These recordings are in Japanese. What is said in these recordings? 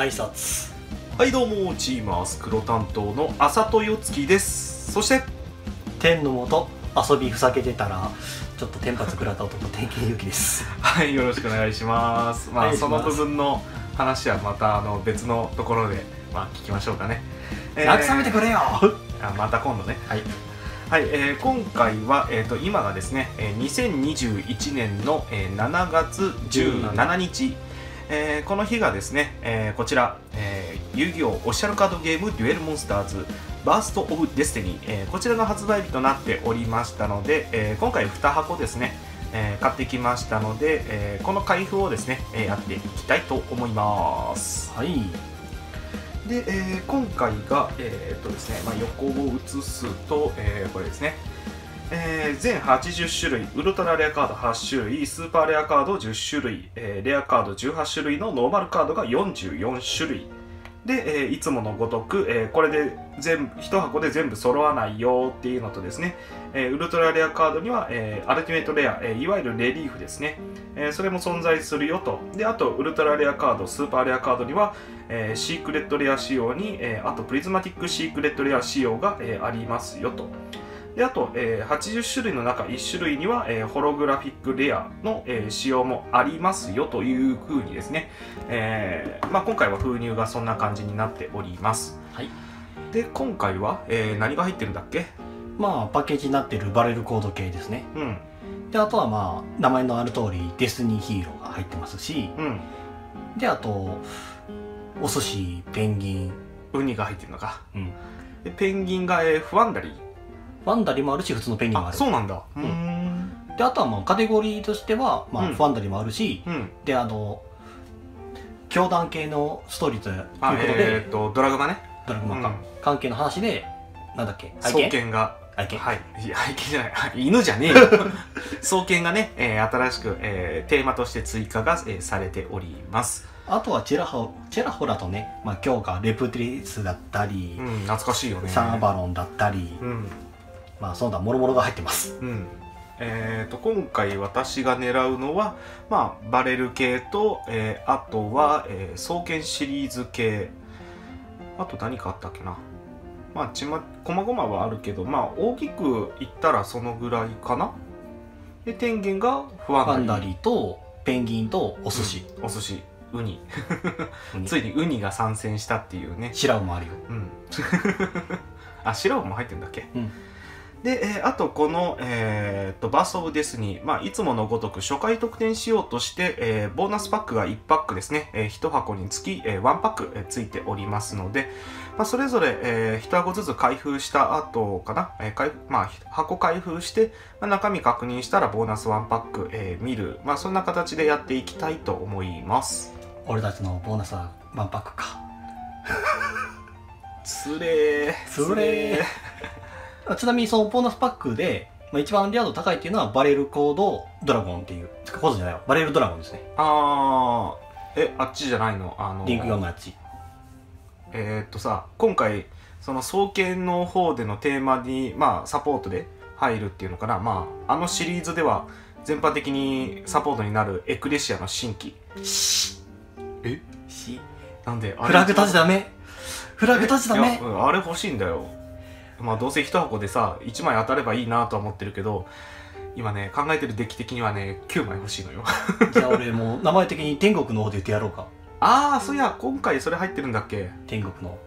挨拶。はいどうもチームアスクロ担当の浅戸よつきです。そして天のもと遊びふざけてたらちょっとテンパツ食らった男天気ゆきです。はいよろしくお願いします。まあその部分の話はまたあの別のところでまあ聞きましょうかね。慰めてくれよ。あまた今度ね。はい。はい、えー今回は、えー、と今がですね、えー2021年の、えー7月17日、えーこの日がですね、えーこちら、えー遊戯王オフィシャルカードゲームデュエルモンスターズバースト・オブ・デスティニー、えーこちらが発売日となっておりましたので、えー今回2箱ですね、えー買ってきましたので、えーこの開封をですね、えーやっていきたいと思います。はい。で、えー今回が、えーっとですねまあ、横を写すと、えーこれですね、えー全80種類ウルトラレアカード8種類スーパーレアカード10種類、えーレアカード18種類のノーマルカードが44種類。で、えーいつものごとく、えこれで全部1箱で全部揃わないよっていうのとですね、えウルトラレアカードには、えアルティメットレア、えいわゆるレリーフですね、えそれも存在するよと。であとウルトラレアカードスーパーレアカードには、えシークレットレア仕様に、えあとプリズマティックシークレットレア仕様が、えありますよと。であと、えー80種類の中1種類には、えーホログラフィックレアの、えー仕様もありますよというふうにですね、えーまあ、今回は封入がそんな感じになっております。はい。で今回は、えー何が入ってるんだっけ？まあパッケージになってるバレルコード系ですね。うん。であとはまあ名前のある通りデスニーヒーローが入ってますし。うん。であとお寿司ペンギン。ウニが入ってるのか。うん。でペンギンが、えーフワンダリーワンダリもあるし普通のペンギンもああるそうなんだ。うん。ん。であとはまあカテゴリーとしては、まあうん。ファンダリもあるしうん。であの教団系のストーリーということあで、えーっとドラグマね。ドラグマンか、うん。関係の話でなんだっけ？愛 双犬剣が。愛犬。はい。いや愛犬じゃない。あ犬じゃねえよ。双剣がね、えー新しく、えーテーマとして追加が、えーされております。あとはチェラホチェラホラとね、まあ、今日がレプテリスだったり、うん懐かしいよね。サンバロンだったり、うんまあその他もろもろが入ってます。うん。えー、と今回私が狙うのは、まあ、バレル系と、えーあとは、えー双剣シリーズ系。あと何かあったっけな。まあちま細々はあるけどまあ大きく言ったらそのぐらいかな。で天元がフワンダリファンダリとペンギンとお寿司、お寿司。ウニ。ついにウニが参戦したっていうね。シラウもあるよ。うん。あ白も入ってんだっけ？うんで、えーあとこの、えーとバースト・オブ・デスに、まあ、いつものごとく初回特典しようとして、えーボーナスパックが1パックですね、え1箱につき、え1パック、えーついておりますので、まあ、それぞれ、え1箱ずつ開封した後かな、えー開まあ、箱開封して、まあ、中身確認したらボーナス1パック、えー見る、まあ、そんな形でやっていきたいと思います。俺たちのボーナスはワンパックか。つれー。つれー。あちなみにそのボーナスパックで、まあ、一番レア度高いっていうのはバレルコードドラゴンっていうコードじゃないわ。バレルドラゴンですね。あー。えあっちじゃないの？あのリンク用のやつえーっとさ今回その双剣の方でのテーマにまあサポートで入るっていうのかな。まああのシリーズでは全般的にサポートになるエクレシアの新規。え？し。なんであれ？フラグ立ちダメ。フラグ立ちダメ。うんあれ欲しいんだよまあどうせ一箱でさ1枚当たればいいなとは思ってるけど今ね考えてるデッキ的にはね9枚欲しいのよ。じゃあ俺もう名前的に天国の方で言ってやろうか。ああそういや今回それ入ってるんだっけ？天国の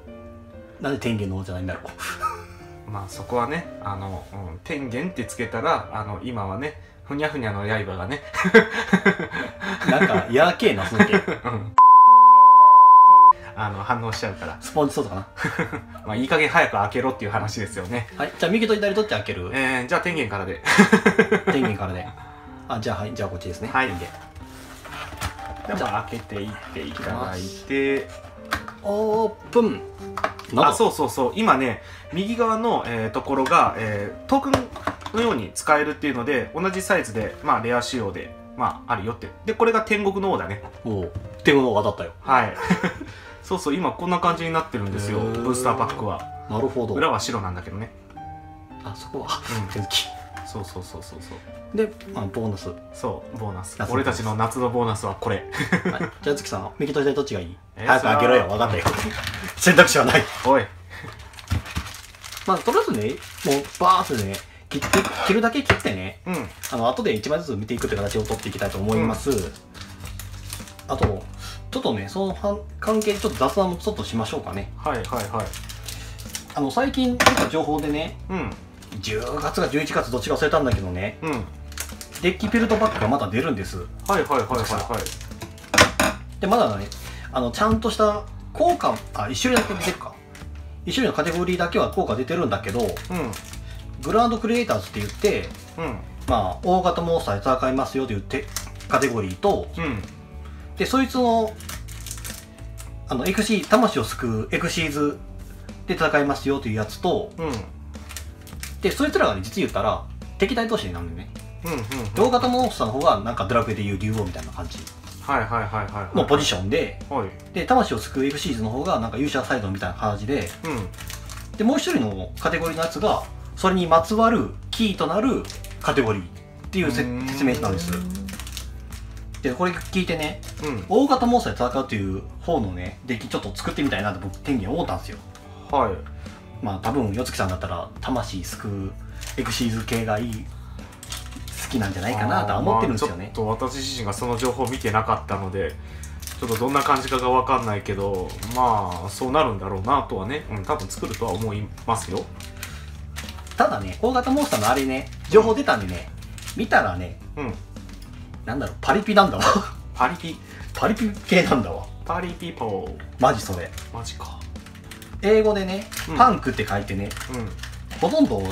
なんで天元の方じゃないんだろ まあそこはねあの、うん、天元ってつけたらあの今はねふにゃふにゃの刃がね。う なんかやけえなその系うんあの反応しちゃうから。スポンジソードかな。まあいい加減早く開けろっていう話ですよね。はい。じゃあ右と左どっち開ける？えー、じゃあ天元からで。天元からで。あじゃあはい。じゃあこっちですね。はい。で。でじゃは開けていっていただいて。オープン。あそうそうそう。今ね右側の、えーところが、えートークンのように使えるっていうので同じサイズでまあレア仕様でまああるよって。でこれが天国の王だね。もう。天国の方が当たったよ。はい そうそう今こんな感じになってるんですよブースターパックは。なるほど。裏は白なんだけどね。あそこは？うん。手抜き。そうそうそうそうそう。で、まあ、ボーナス、はそうボーナス。俺たちの夏のボーナスはこれ。い、じゃあ月さん右と左どっちがいい？え早く開けろよ。分かんないよ。選択肢はない。おい。まあとりあえずねもうバーッとね切って切るだけ切ってねうん。あの後で1枚ずつ見ていくって形を取っていきたいと思います、あとちょっとねその関係でちょっと雑談もちょっとしましょうかね。はいはいはい。あの最近出た情報でねうん。10月か11月どっちか忘れたんだけどね。うん。デッキピルトパックがまた出るんです。はいはいはいはいはい。でまだねあのちゃんとした効果あ一種類だけ出てるか。一種類のカテゴリーだけは効果出てるんだけどうん。グランドクリエイターズって言ってうん。まあ大型モンスターで戦いますよというてカテゴリーとうんでそいつのあのエクシー魂を救うエクシーズで戦いますよというやつとうん。うんでそいつらがね実言ったら敵対同士になるんでね。うんで大型モンスターの方がなんかドラクエでいう竜王みたいな感じ。はいはいはいはい。はいのポジションで。はい。で魂を救うエクシーズの方がなんか勇者サイドみたいな感じで。うん。でもう一人のカテゴリーのやつがそれにまつわるキーとなるカテゴリーっていうせ説明なんですでこれ聞いてねうん。大型モンスターで戦うっていう方のねデッキちょっと作ってみたいなって僕天元思ったんですよ。はい。まあ多分よつきさんだったら魂救うエクシーズ系がいい好きなんじゃないかなとは思ってるんですよね、まあちょっと私自身がその情報を見てなかったのでちょっとどんな感じかが分かんないけどまあそうなるんだろうなとはね、うん、多分作るとは思いますよ。ただね大型モンスターのあれね情報出たんでね見たらねうんなんだろうパリピなんだわ。パリピ。パリピ系なんだわ。パリピポー。マジそれ。マジか。英語でね、うん。パンクって書いてねうん。ほとんど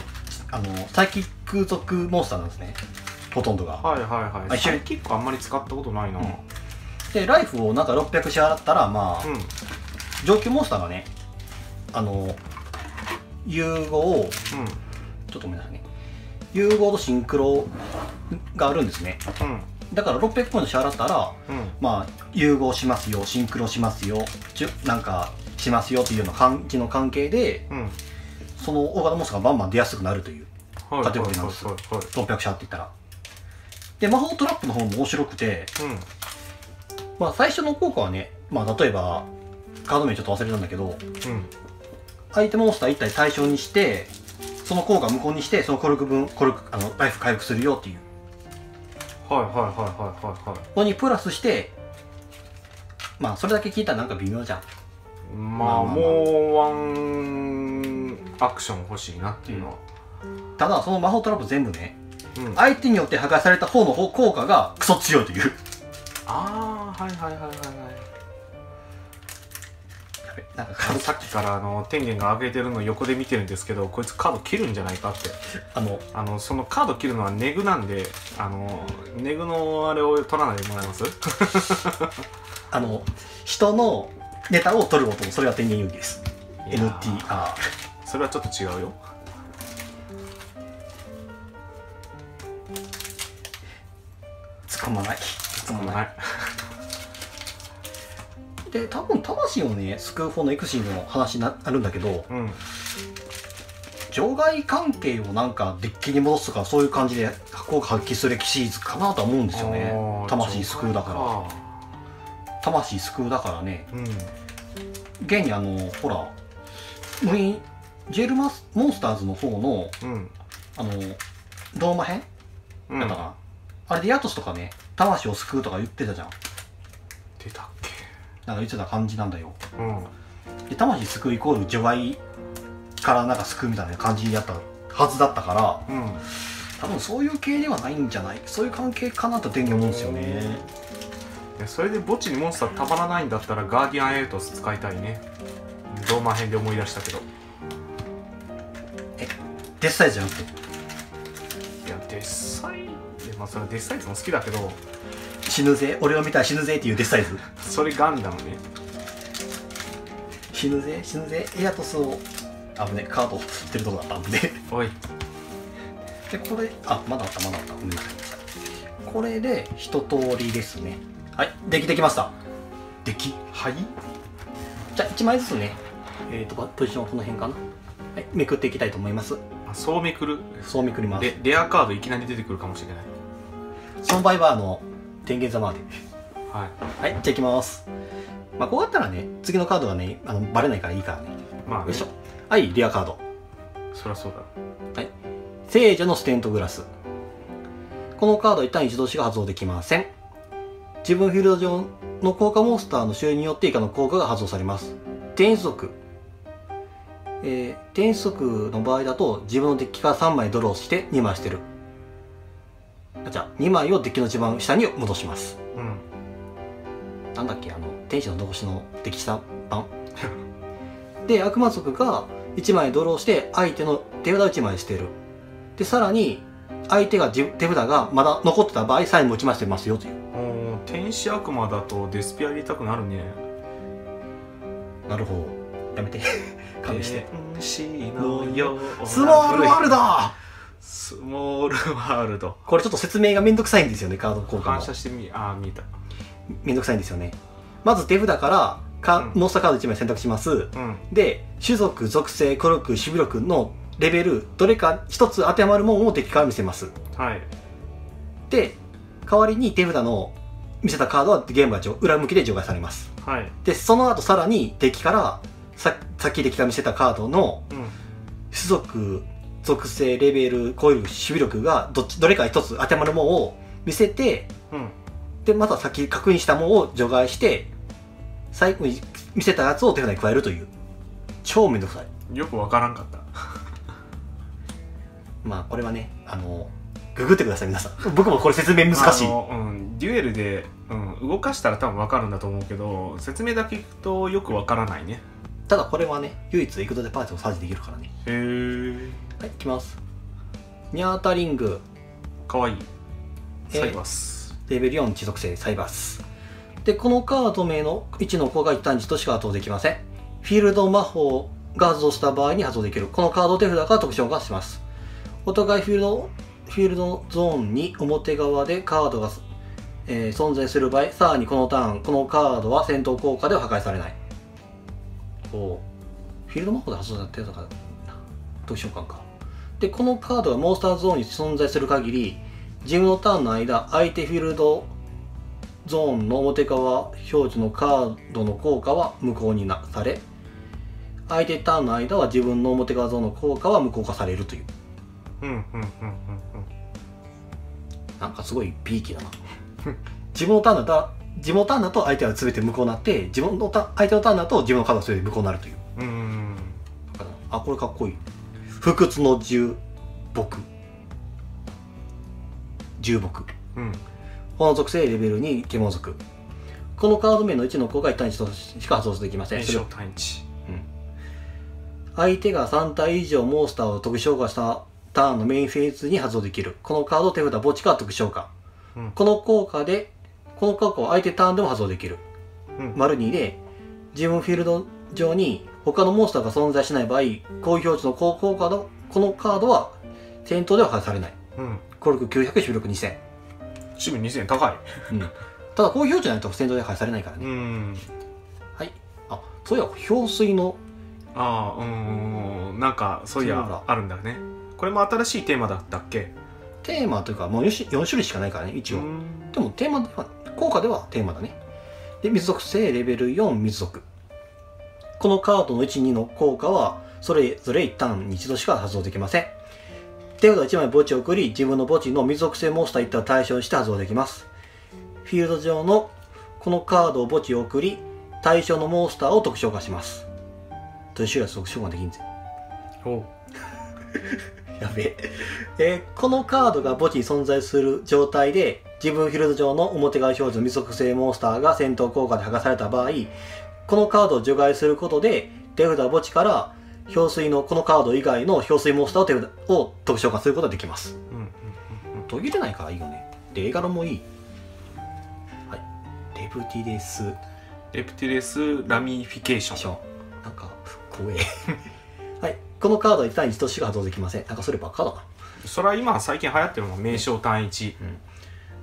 あのサイキック属モンスターなんですね。ほとんどが。はいはいはい。サイキックあんまり使ったことないな。うん。でライフをなんか600支払ったらまあ、うん。上級モンスターがねあの融合ちょっとごめんなさいね。融合とシンクロがあるんですねだから600ポイント支払ったらうん。まあ融合しますよシンクロしますよちゅなんかしますよっていうような感じの関係でうん。その大型モンスターがバンバン出やすくなるというはいカテゴリーなんですはいはいはい。600支払っていったら。で魔法トラップの方も面白くてうん。まあ最初の効果はねまあ例えばカード名ちょっと忘れたんだけどうん。相手モンスター1体対象にしてその効果を無効にしてそのコルク分コルクあのライフ回復するよっていうはいはいはいはいはいはい。ここにプラスしてまあそれだけ聞いたらなんか微妙じゃん。まあまあまあまあ。もうワンアクション欲しいなっていうのは。ただその魔法トラップ全部ねうん。相手によって破壊された方の方効果がクソ強いという。ああはいはいはいはいはいなんかさっきからあの天元が上げてるの横で見てるんですけどこいつカード切るんじゃないかって。あのあのそのカード切るのはネグなんであのネグのあれを取らないでもらえます？あの人のネタを取ることそれが天元遊戯です。NTR それはちょっと違うよ。つかまない。つかまないで多分魂をね救う方のエクシーの話になあるんだけどうん。場外関係をなんかデッキに戻すとかそういう感じで効果発揮するエクシーズかなとは思うんですよね。魂救うだから。あ魂救うだからね。ーうん。現にあのほらジェルマスモンスターズの方のうん。あのローマ編うん。だったかな、あれでヤトスとかね魂を救うとか言ってたじゃん。出た言ってた感じなんだよ。うん。で魂救うイコール除外からなんか救うみたいな感じやったはずだったからうん。多分そういう系ではないんじゃない？そういう関係かなと天気思うんですよね。でそれで墓地にモンスターたまらないんだったらガーディアンエイトス使いたいね。ローマ編で思い出したけど。デッサイズじゃなくて？いやデッサイ？でまあそれデッサイズも好きだけど死ぬぜ。俺を見たら死ぬぜっていうデッサイズ。それガンダムね。死ぬぜ死ぬぜ。エアトスをあぶねカード振ってるとこだった。んでおい。でこれあまだあったまだあった。ごめんなさい。これで一通りですね。はい。できてきました。できはい？じゃあ1枚ずつね。えっ、とポジションはこの辺かな。はい。めくっていきたいと思います。はあそうめくる。そうめくります。レレアカードいきなり出てくるかもしれない。その場合はあの天元様ではい。はいじゃあいきます。まあこうやったらね次のカードがねあのバレないからいいからね。まあね。よいしょ。はいレアカード。そりゃそうだ。聖女のステントグラス。このカードは一旦一度しか発動できません。自分フィールド上の効果モンスターの種類によって以下の効果が発動されます。転速。えー、転速の場合だと自分のデッキから3枚ドローして2枚捨てる。あじゃあ2枚をデッキの一番下に戻します。うん。なんだっけあの天使の残しのデッキ下版？で悪魔族が1枚ドローして相手の手札1枚捨てる。でさらに相手が自手札がまだ残ってた場合サインも1枚捨てますよという。天使悪魔だとデスピア入れたくなるね。なるほど。やめて。勘弁して。天使のようなスモールワールドスモールワールド。これちょっと説明がめんどくさいんですよねカード交換も反射してみああ見えた。めんどくさいんですよね。まず手札からか、うん。モンスターカード1枚選択します。うん。で種族属性孤力守備力のレベルどれか1つ当てはまるものをデッキから見せます。はい。で代わりに手札の見せたカードはゲームが除裏向きで除外されます。はい。でその後さらにデッキからささっきデッキが見せたカードのうん。種族属性レベル超える守備力がどっちどれか一つ当てはまるものを見せてうん。でまたさっき確認したものを除外して最後に見せたやつを手札に加えるという。超めんどくさい。よくわからんかった。まあこれはねあのググってください皆さん。僕もこれ説明難しい。あのうん、デュエルで、うん、動かしたら多分わかるんだと思うけど説明だけ聞くとよくわからないね。ただこれはね唯一エクドでパーティーをサージできるからね。へえはいいきます。ニャータリング。かわいい。えーサイバス、レベル4持続性サイバース。でこのカード名の1の効果一単値としか発動できません。フィールド魔法が発動した場合に発動できる。このカード手札から特徴がします。お互いフィールドフィールドゾーンに表側でカードが、えー存在する場合さらにこのターンこのカードは戦闘効果では破壊されない。おフィールド魔法で発動されてるのか特殊召喚かでこのカードがモンスターゾーンに存在する限り自分のターンの間相手フィールドゾーンの表側表示のカードの効果は無効になされ相手ターンの間は自分の表側ゾーンの効果は無効化されるという。うんうんうんうん。うんなんかすごいピーキーだな。自分のターンだと自分のターンだと相手は全て無効になって自分のタ相手のターンだと自分のカードは全て無効になるという。うんうんあこれかっこいい不屈の重木重木うん。炎属性レベル2獣族このカード名の1の効果は1対1としか発動できません。炎症単一。相手が3体以上モンスターを特殊召喚したターンのメインフェーズに発動できる。このカード手札墓地か特殊召喚、うん。この効果でこの効果を相手ターンでも発動できる。うん。丸2で自分フィールド上に他のモンスターが存在しない場合こういう表示の高効果のこのカードは戦闘では破壊されない。うん。攻力900守備力2000、守備2000高い。うん、ただこういう表示じゃないと戦闘で破壊されないからね、うん。はい。あそういや氷水のああうんなんかそういやあるんだね。これも新しいテーマだったっけ？テーマというかもう 4, 種4種類しかないからね一応、うん。でもテーマでは効果ではテーマだね。で水属性レベル4水属このカードの12の効果はそれぞれ一旦に一度しか発動できません。手札1枚墓地を送り自分の墓地の水属性モンスター一体を対象にして発動できます。フィールド上のこのカードを墓地を送り対象のモンスターを特殊召喚します。という種類は特殊召喚できんぜ。おう。やべえ。えーこのカードが墓地に存在する状態で自分フィールド上の表側表示の未属性モンスターが戦闘効果で剥がされた場合このカードを除外することで手札墓地から氷水のこのカード以外の氷水モンスターを手札を特殊召喚することができます。うんうん途切れないからいいよね。で絵柄もいい。はい。レブティデス。レプティレスラミフィケーション。なんか怖え。はい。このカードは一対1としか発動できません。なんかそればっかだな。それは今最近流行ってるもん。名称単一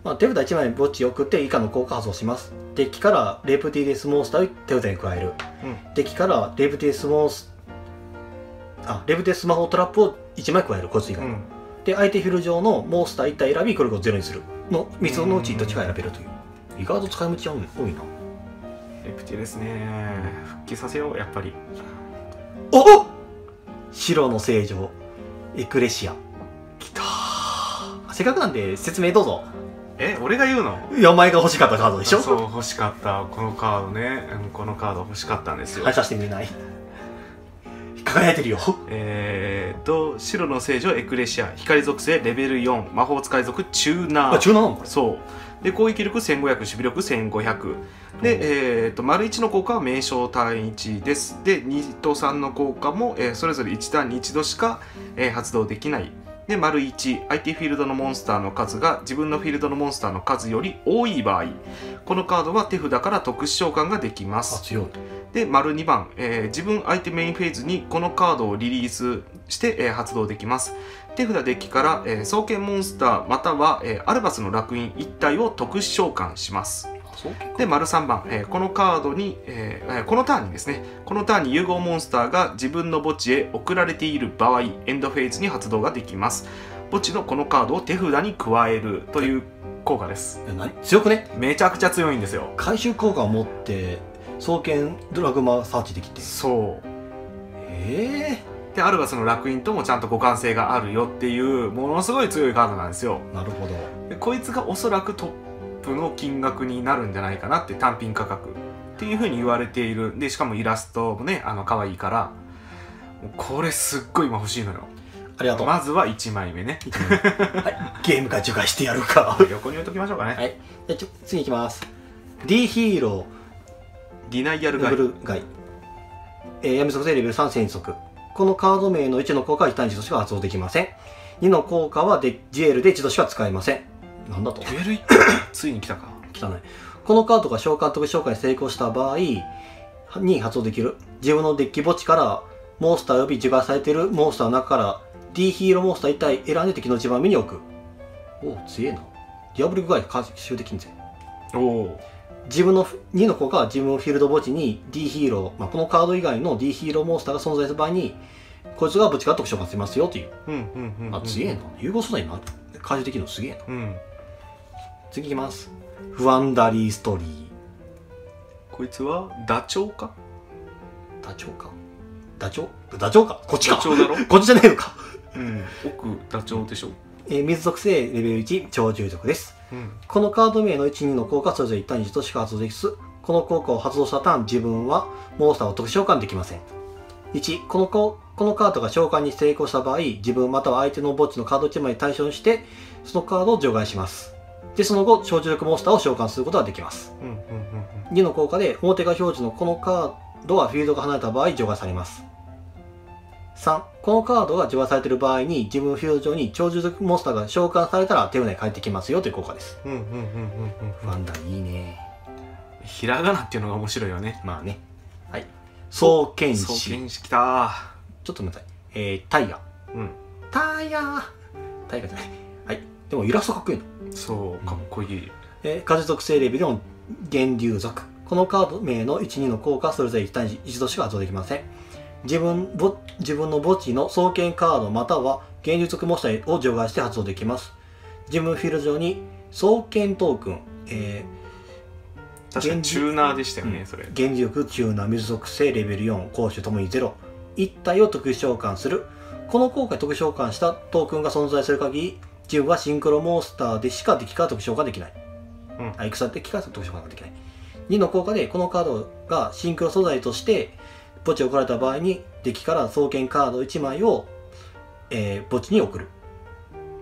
まあ、手札1枚墓地を送って以下の効果発動します。デッキからレプティデスモンスターを手札に加える。うん。デッキからレプティデスモンスあレブでスマホトラップを1枚加える。こいつ以外、うん。で相手フィールド上のモンスター1体選びこれをゼロにする。の3つのうちどっちか選べるという。意外と使い道多い多いな。レプティですね。復帰させようやっぱり。おお白の聖女エクレシア。きたー。せっかくなんで説明どうぞえ俺が言うの？いやお前が欲しかったカードでしょ？そう欲しかった。このカードね、うんこのカード欲しかったんですよ。反射してみない？輝いてるよ。えーっと白の聖女エクレシア。光属性レベル4魔法使い属チューナーあ中なの？これそう。で攻撃力1500守備力1500で、えー、と丸1の効果は名称単位1です。で2と3の効果も、えーそれぞれ1ターンに1度しか、えー発動できないで丸1相手フィールドのモンスターの数が自分のフィールドのモンスターの数より多い場合。このカードは手札から特殊召喚ができまあすで丸2番、えー自分相手メインフェーズにこのカードをリリースして、えー発動できます。手札デッキから、えー双剣モンスターまたは、えーアルバスの烙印1体を特殊召喚しますで丸3番、えーこのカードに、えーえーこのターンにですね。このターンに融合モンスターが自分の墓地へ送られている場合エンドフェーズに発動ができます。墓地のこのカードを手札に加えるという効果です。強くね？めちゃくちゃ強いんですよ。回収効果を持って双剣ドラグマサーチできて。そう。えでアルバスの烙印ともちゃんと互換性があるよっていうものすごい強いカードなんですよ。えなるほど。でこいつがおそらくトップの金額になるんじゃないかなって単品価格っていうふうに言われている。でしかもイラストもねあの可愛いからこれすっごい今欲しいのよ。ありがとう、まずは1枚目ね。はい、ゲームが除外してやるか。横に置いときましょうかね、はい。じゃあちょ次いきます。D ヒーロディナイヤルガイ。ベル外えー、闇属性レベル3戦速。このカード名の1の効果は1単1としか発動できません。2の効果はでジエルで1度しか使えませんなんだと。デュエル1ついに来たか。汚い。このカードが召喚特殊召喚に成功した場合に発動できる。自分のデッキ墓地からモンスター及び自害されているモンスターの中から D ヒーローモンスター1体選んで敵の一番目に置く。おお強えな。ディアブルグガイ回収できんぜ。おお自分の2の効果は自分フィールド墓地に D ヒーロー、まあ、このカード以外の D ヒーローモンスターが存在する場合にこいつが墓地から特殊召喚しますよという。うんうんうん、うん、あ強えな。融合素材にな回収できるのすげえな。うん次いきます。フワンダリーストーリー。こいつはダチョウか？ダチョウか？ダチョウ？ダチョウか？こっちか。ダチョウだろ？こっちじゃないのか、うん。奥ダチョウでしょ？えー水属性レベル1超重力です。うん。このカード名の1、2の効果はそれぞれ1対1としか発動できずこの効果を発動したターン自分はモンスターを特殊召喚できません。1このここのカードが召喚に成功した場合自分または相手の墓地のカード1枚に対象にしてそのカードを除外しますでその後超重力モンスターを召喚することができます。うんうんうん2の効果で表が表示のこのカードはフィールドが離れた場合除外されます。3このカードが除外されている場合に自分フィールド上に超重力モンスターが召喚されたら手札に返ってきますよという効果です。うんうんうんうんうん。ファンダいいね。ひらがなっていうのが面白いよね。まあね。はい。双剣双士剣士きた。ちょっと待って。えー、タイヤ。うん。タイヤタイヤじゃないでもイラストかっこいいの。そうかっこいい。えー、風属性レベル4源流族このカード名の12の効果はそれぞれ1対1度しか発動できません。自分ぼ自分の墓地の双剣カードまたは源流族模写を除外して発動できます。自分フィールド上に双剣トークン、え確かにチューナーでしたよね、うん。それ。ー、源流力中な水属性レベル4攻守ともに0 1体を特殊召喚する。この効果で特殊召喚したトークンが存在する限り自分はシンクロモンスターでしか敵から特殊召喚できないうんあ、戦敵から特殊召喚ができない。2の効果で、このカードがシンクロ素材として、墓地を置かれた場合に、デッキから双剣カード1枚を、えー墓地に送る。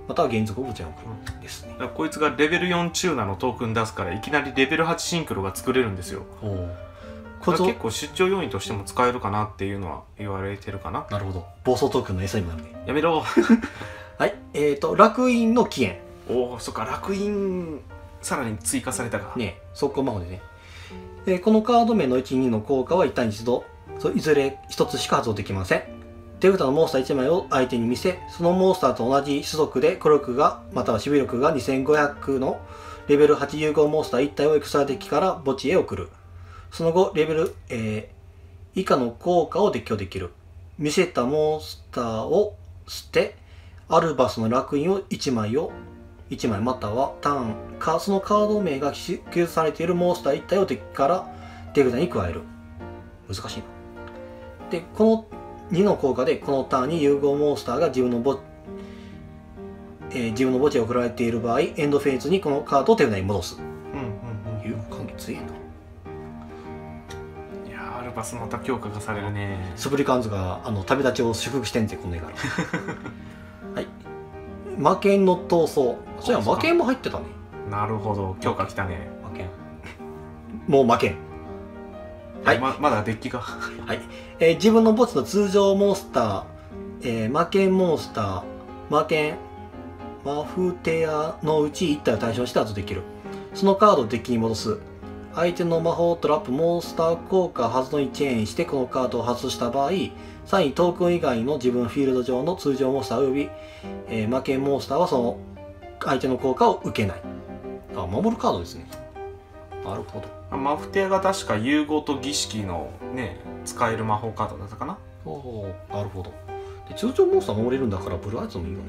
または原則を墓地に送る。ですねこいつがレベル4チューナーのトークン出すからいきなりレベル8シンクロが作れるんですよおお。だこいつをから結構出張要員としても使えるかなっていうのは言われてるかななるほど。暴走トークンの餌にもなるね。やめろはい。えっ、ー、と、楽印の起源。おおそっか楽印さらに追加されたか、ね、速攻魔法でね。えーこのカード名の1、2の効果は1対1度、そいずれ1つしか発動できません。手札のモンスター1枚を相手に見せ、そのモンスターと同じ種族で、黒力が、または守備力が2500のレベル8融合モンスター1体をエクサデッキから墓地へ送る。その後、レベル、えー以下の効果を適用できる。見せたモンスターを捨てアルバスの烙印を1枚を1枚またはターンかそのカード名が記述されているモンスター1体を敵から手札に加える。難しいな。でこの2の効果でこのターンに融合モンスターが自分の墓えー自分の墓地を送られている場合エンドフェーズにこのカードを手札に戻す。うんうんいう関係強いな。うんいやーアルバスまた強化がされるね。スプリカンズがあの旅立ちを祝福してんぜこの絵から。は い魔剣の闘争。そういや魔剣も入ってたね。なるほど。強化きたね。魔剣もう魔剣はい。ままだデッキが。えー自分の墓地の通常モンスター、えー魔剣モンスター、魔剣、マフテアのうち1体を対象にして発動できる。そのカードをデッキに戻す。相手の魔法トラップ、モンスター効果発動にチェーンしてこのカードを発動した場合、さらにトークン以外の自分フィールド上の通常モンスター及び、えー魔剣モンスターはその相手の効果を受けない。あ、守るカードですね。なるほど。マフテアが確か融合と儀式のね使える魔法カードだったかな？おおなるほど。で通常モンスター守れるんだからブルーアイズもいいよね。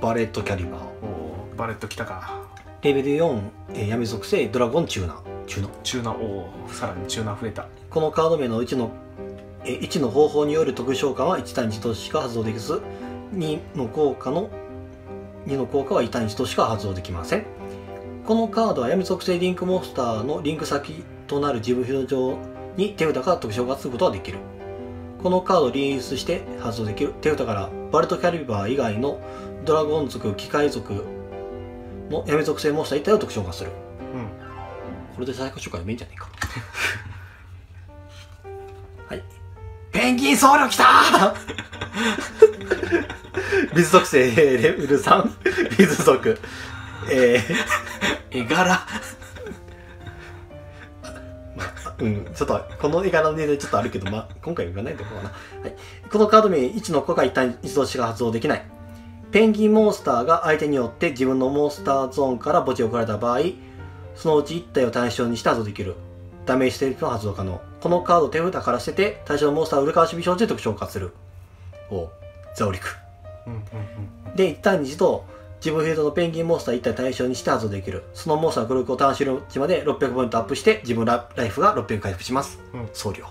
バレットキャリバー。おーバレットきたか。レベル4、えー闇属性ドラゴンチューナー。チューナー。チューナーおーさらにチューナー増えた。このカード名の1の、えー1の方法による特殊召喚は1対1としか発動できず2の効果の2の効果は1対1としか発動できません。このカードは闇属性リンクモンスターのリンク先となる自分フィールド上に手札から特殊召喚することができる。このカードをリリースして発動できる。手札からバルトキャリバー以外のドラゴン族、機械族の闇属性モンスター1体を特殊召喚する。うん。これで最高紹介でいいんじゃねえか。はい。ペンギン僧侶来たー 水属性レベル3、水属。え絵柄ー、うん、ちょっと、この絵柄の値段ちょっとあるけど、まあ、今回は言わないでおこうかな。はい。このカード名1の子が一旦一度しか発動できない。ペンギンモンスターが相手によって自分のモンスターゾーンから墓地を送られた場合、そのうち1体を対象にして発動できる。ダメージステージの発動可能。このカードを手札から捨てて、対象のモンスターをウルカーシビ表示で特召喚する。おザオリク。うんうんで、一旦に一度、自分フィールドのペンギンモンスター1体対象にして発動できる。そのモンスターのグループをターン終了時まで600ポイントアップして、自分ラライフが600回復します。うん送料。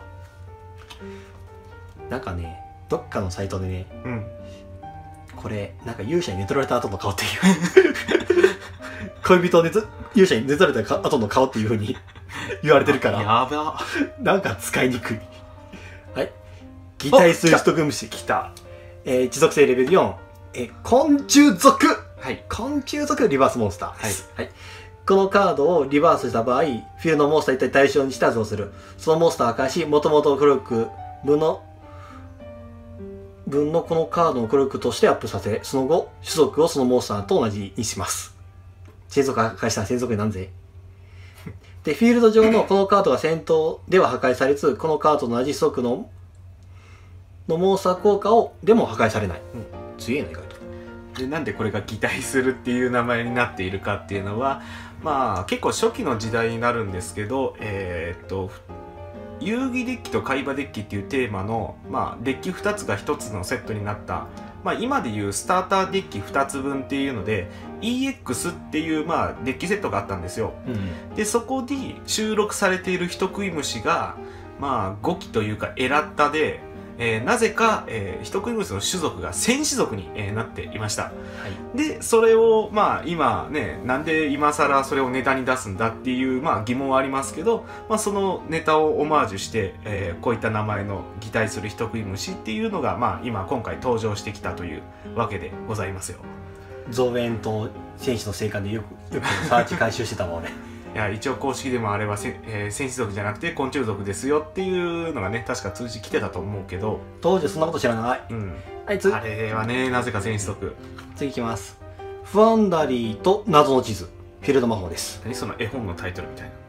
なんかね、どっかのサイトでね、うんうんこれ、なんか勇者に寝取られた後の顔っていう。恋人を寝ず勇者に寝取られた後の顔っていう風に言われてるから、やばなんか使いにくい。はい。擬態する人組虫。来たえー、持続性レベル4。えー昆虫族はい昆虫族リバースモンスターです。はい。このカードをリバースした場合、フィールドモンスター一体対象にして発動する。そのモンスターを破壊し、元々のクロック分の、分のこのカードのクロックとしてアップさせ、その後、種族をそのモンスターと同じにします。生族が破壊したら生族になんぜ。で、フィールド上のこのカードが戦闘では破壊されず、このカードと同じ種族の、のモンスター効果を、でも破壊されない。強いな、意外と。でなんでこれが擬態するっていう名前になっているかっていうのはまあ結構初期の時代になるんですけどえーっと遊戯デッキと海馬デッキっていうテーマの、まあ、デッキ2つが1つのセットになった、まあ、今でいうスターターデッキ2つ分っていうので EX っていう、まあ、デッキセットがあったんですようん。でそこに収録されている人食い虫が、まあ、5機というかエラッタで、えーなぜか、えー人食い虫の種族が戦士族に、えーなっていましたはい。でそれをまあ今ねなんで今更それをネタに出すんだっていう、まあ、疑問はありますけど、まあ、そのネタをオマージュして、えーこういった名前の擬態する人食い虫っていうのが、まあ、今今回登場してきたというわけでございますよ増援と戦士の生還でよく、よくサーチ回収してたもん俺。いや一応公式でもあれはせ、えー戦士族じゃなくて昆虫族ですよっていうのがね確か通知来てたと思うけど、当時そんなこと知らない。うん、はい、次あ、れはねなぜか戦士族次いきます。ファンダリーと謎の地図。フィールド魔法です。何その絵本のタイトルみたいな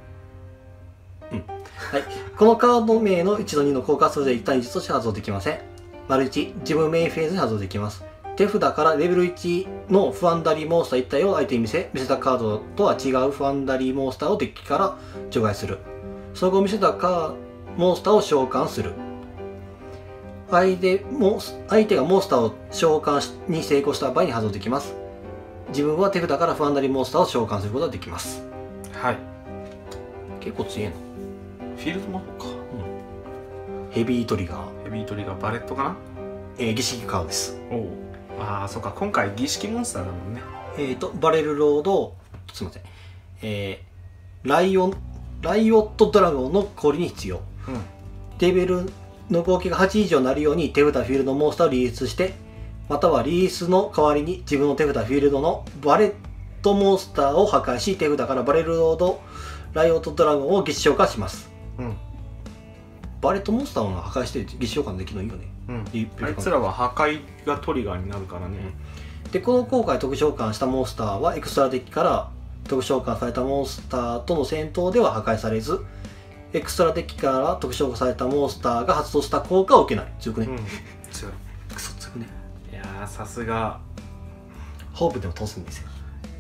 はい。このカード名の1と2の効果はそれぞれ1対1として発動できません。丸1、自分メインフェーズに発動できます。手札からレベル1のファンダリーモンスター1体を相手に見せ、見せたカードとは違うファンダリーモンスターをデッキから除外する。その後見せたカーモンスターを召喚する。相手も相手がモンスターを召喚しに成功した場合に発動できます。自分は手札から不安なりモンスターを召喚することができます。はい。結構強いのフィールド魔法か。ヘビートリガー、ヘビートリガーバレットかな？えー、儀式カードです。おおああそっか。今回儀式モンスターだもんね。えーとバレルロード。すいません。えー、ライオンライオットドラゴンの氷に必要。うん。レベルの合計が8以上になるように手札フィールドモンスターをリリースしてまたはリリースの代わりに自分の手札フィールドのバレットモンスターを破壊し手札からバレルロードライオットドラゴンを月召喚します。うんバレットモンスターを破壊して月召喚できるのいいよね。うん。リあいつらは破壊がトリガーになるからね。でこの効果で特召喚したモンスターはエクストラデッキから特召喚されたモンスターとの戦闘では破壊されずエクストラデッキから特召喚されたモンスターが発動した効果を受けない強くね、うん強い。クソ強くね。いやーさすが。ホープでも通すんですよ。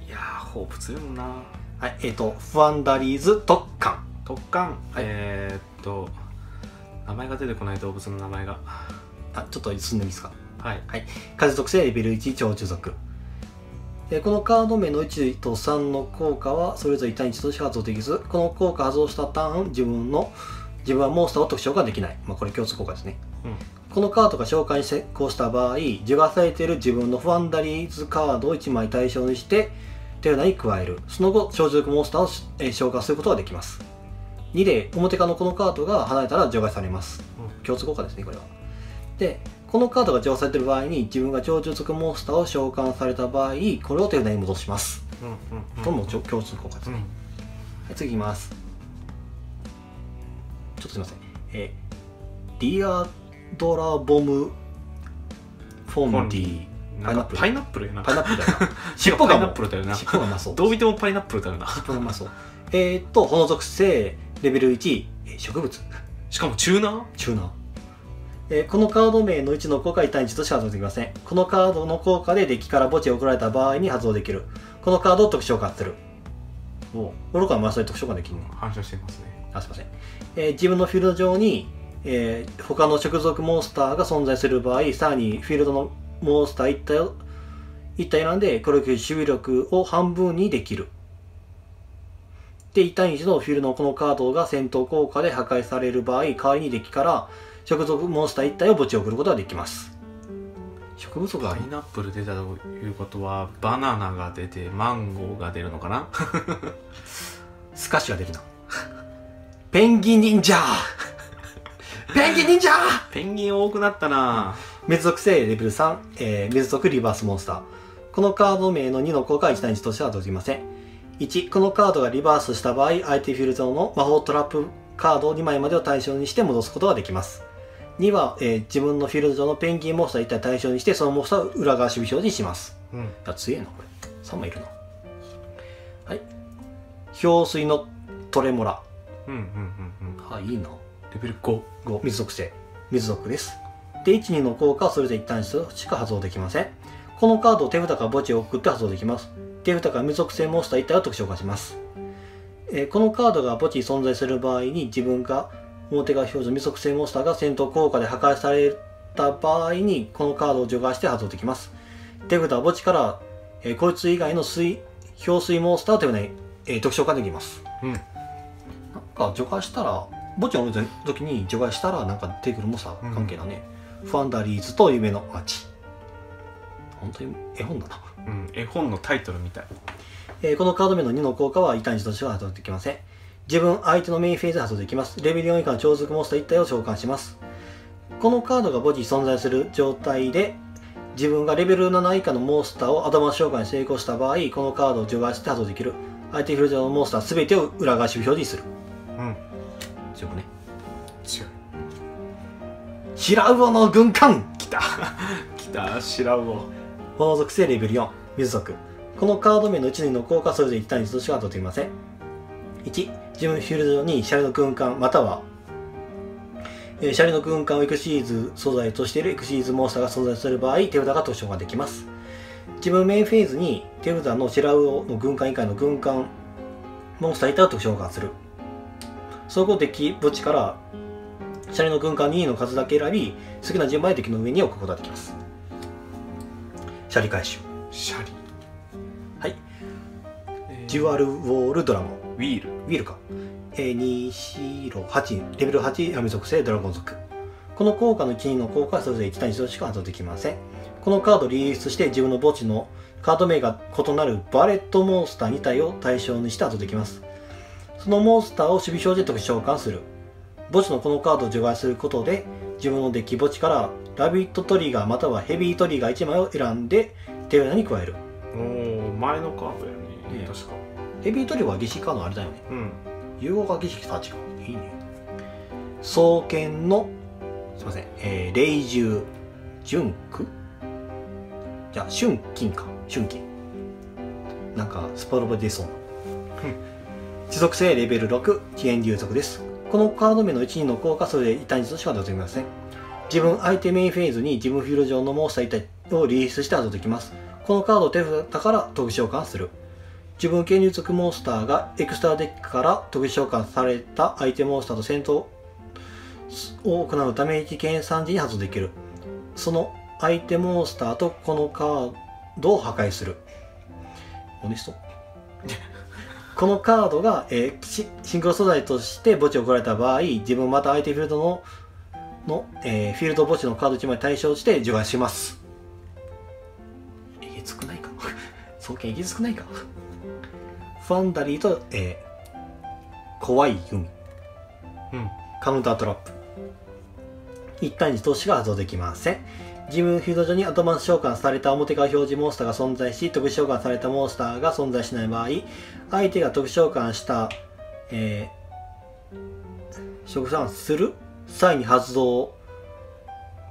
いやーホープ強いもんな。はいえっ、とファンダリーズ特艦特艦、はい。えー、っと名前が出てこない動物の名前が。あちょっと進んでいいですか。はい。風属性レベル1超中属。えーこのカード名の1と3の効果はそれぞれ1対1として発動できずこの効果発動したターン自分の自分はモンスターを特召喚できない、まあ、これ共通効果ですね。うん。このカードが召喚に成功した場合除外されている自分のファンダリーズカードを1枚対象にして手札に加える。その後超属モンスターを、えー召喚することができます2で表側のこのカードが離れたら除外されます。共通効果ですねこれは。でこのカードが除外されている場合に自分が超属モンスターを召喚された場合これを手札に戻します。うんうんうん。これも共通効果ですね、うん。はい次いきます。ちょっとすいません。えーディアドラボムフォンディなんかパイナップル。やな。パイナップルだよな。尻尾がもパイナップルだよな。尻尾がうまそうどう見てもパイナップルだよな。尻尾がうまそうえーっと炎属性レベル1えー植物。しかもチューナーチューナーえーこのカード名の1の効果は1対1としか発動できません。このカードの効果でデッキから墓地を送られた場合に発動できる。このカードを特召喚する。お愚かなマストで特召喚できるの？反射してますね。あすいません、えー自分のフィールド上に、えー他の直属モンスターが存在する場合さらにフィールドのモンスター1体を1体選んでこれを守備力を半分にできるで1対1のフィールドのこのカードが戦闘効果で破壊される場合代わりにデッキから直属モンスター1体を墓地を送ることができます。植物がパイナップル出たということはバナナが出てマンゴーが出るのかな？スカッシュが出るなペンギン忍者！ペンギン忍者！ペンギン多くなったな。水属性レベル3、えー水属リバースモンスター。このカード名の2の効果は1対1としてはできません。1、このカードがリバースした場合、相手フィールドの魔法トラップカード2枚までを対象にして戻すことができます。2は、えー自分のフィールド上のペンギンモンスター1体対象にして、そのモンスターを裏側守備表示にします。うんいや、強えな、これ。3枚いるな。はい。氷水のトレモラ。うんうんうんうんあ、いいな。レベル5 5水属性水属ですで12の効果はそれぞれ一旦しか発動できませんこのカードを手札から墓地を送って発動できます手札から水属性モンスター1体を特召喚します、えーこのカードが墓地に存在する場合に自分が表側表示水属性モンスターが戦闘効果で破壊された場合にこのカードを除外して発動できます。手札は墓地から、えーこいつ以外の水氷水モンスターを手札に、えー特召喚できます。うん。なんか除外したら墓地を降りた時に除外したらなんか出てくるもさうん。関係だね、ファンダリーズと夢の街。本当に絵本だな、うん。絵本のタイトルみたい。えーこのカード名の2の効果は異端児としては発動できません。自分相手のメインフェーズで発動できます。レベル4以下の超属モンスター1体を召喚します。このカードが墓地に存在する状態で自分がレベル7以下のモンスターをアドバンス召喚に成功した場合このカードを除外して発動できる。相手フィールドのモンスター全てを裏返し表示にする。うん。強くね。強い白魚の軍艦。来た。来た。白魚炎属性レベル4水属このカード名の1、2の効果それぞれ1対1としか当ていません。1自分フィールドにシャリの軍艦またはえーシャリの軍艦をエクシーズ素材としているエクシーズモンスターが存在する場合手札が特徴ができます。自分メインフェーズに手札のシェラウオの軍艦以外の軍艦モンスターいたら特徴がする。その後デッキ墓地から、シャリの軍艦2位の数だけ選び好きな順番で敵の上に置くことができます。シャリ回収シャリはいえーデュアルウォールドラゴンウィールウィルか。えー、2、4、8、レベル8、闇属性ドラゴン族。この効果の1、2の効果はそれぞれ1対1としか発動できません。このカードをリリースして自分の墓地のカード名が異なるバレットモンスター2体を対象にして発動できます。そのモンスターを守備表示で特殊召喚する。墓地のこのカードを除外することで、自分のデッキ墓地からラビットトリガーまたはヘビートリガー1枚を選んで手札に加える？おお前のカードやね。ね。確か。ヘビートリガーは儀式カードあれだよね。うん。融合が儀式たちかいいね。双剣のすいません、えー、霊獣純句？じゃあ春金か。春金。なんかスパロボ出そうな。持続性レベル6遅延流族です。このカード名の1、2の効果それで一体2としか出せません自分相手メインフェーズに自分フィールド上のモンスター一体をリリースして発動できます。このカードを手札から特殊召喚する。自分系入属モンスターがエクストラデッキから特殊召喚された相手モンスターと戦闘を行うダメージ計算時に発動できる。その相手モンスターとこのカードを破壊する。オネスト。このカードが、えーシンクロ素材として墓地を送られた場合自分また相手フィールドのの、えーフィールド墓地のカード1枚対象して除外します。えげつくないか。双剣えげつくないか。ファンダリーと、えー怖い海うん。カウンタートラップ。一対2投資が発動できません。自分フィールド上にアドバンス召喚された表側表示モンスターが存在し特殊召喚されたモンスターが存在しない場合相手が特殊召喚した、えー、召喚する際に発動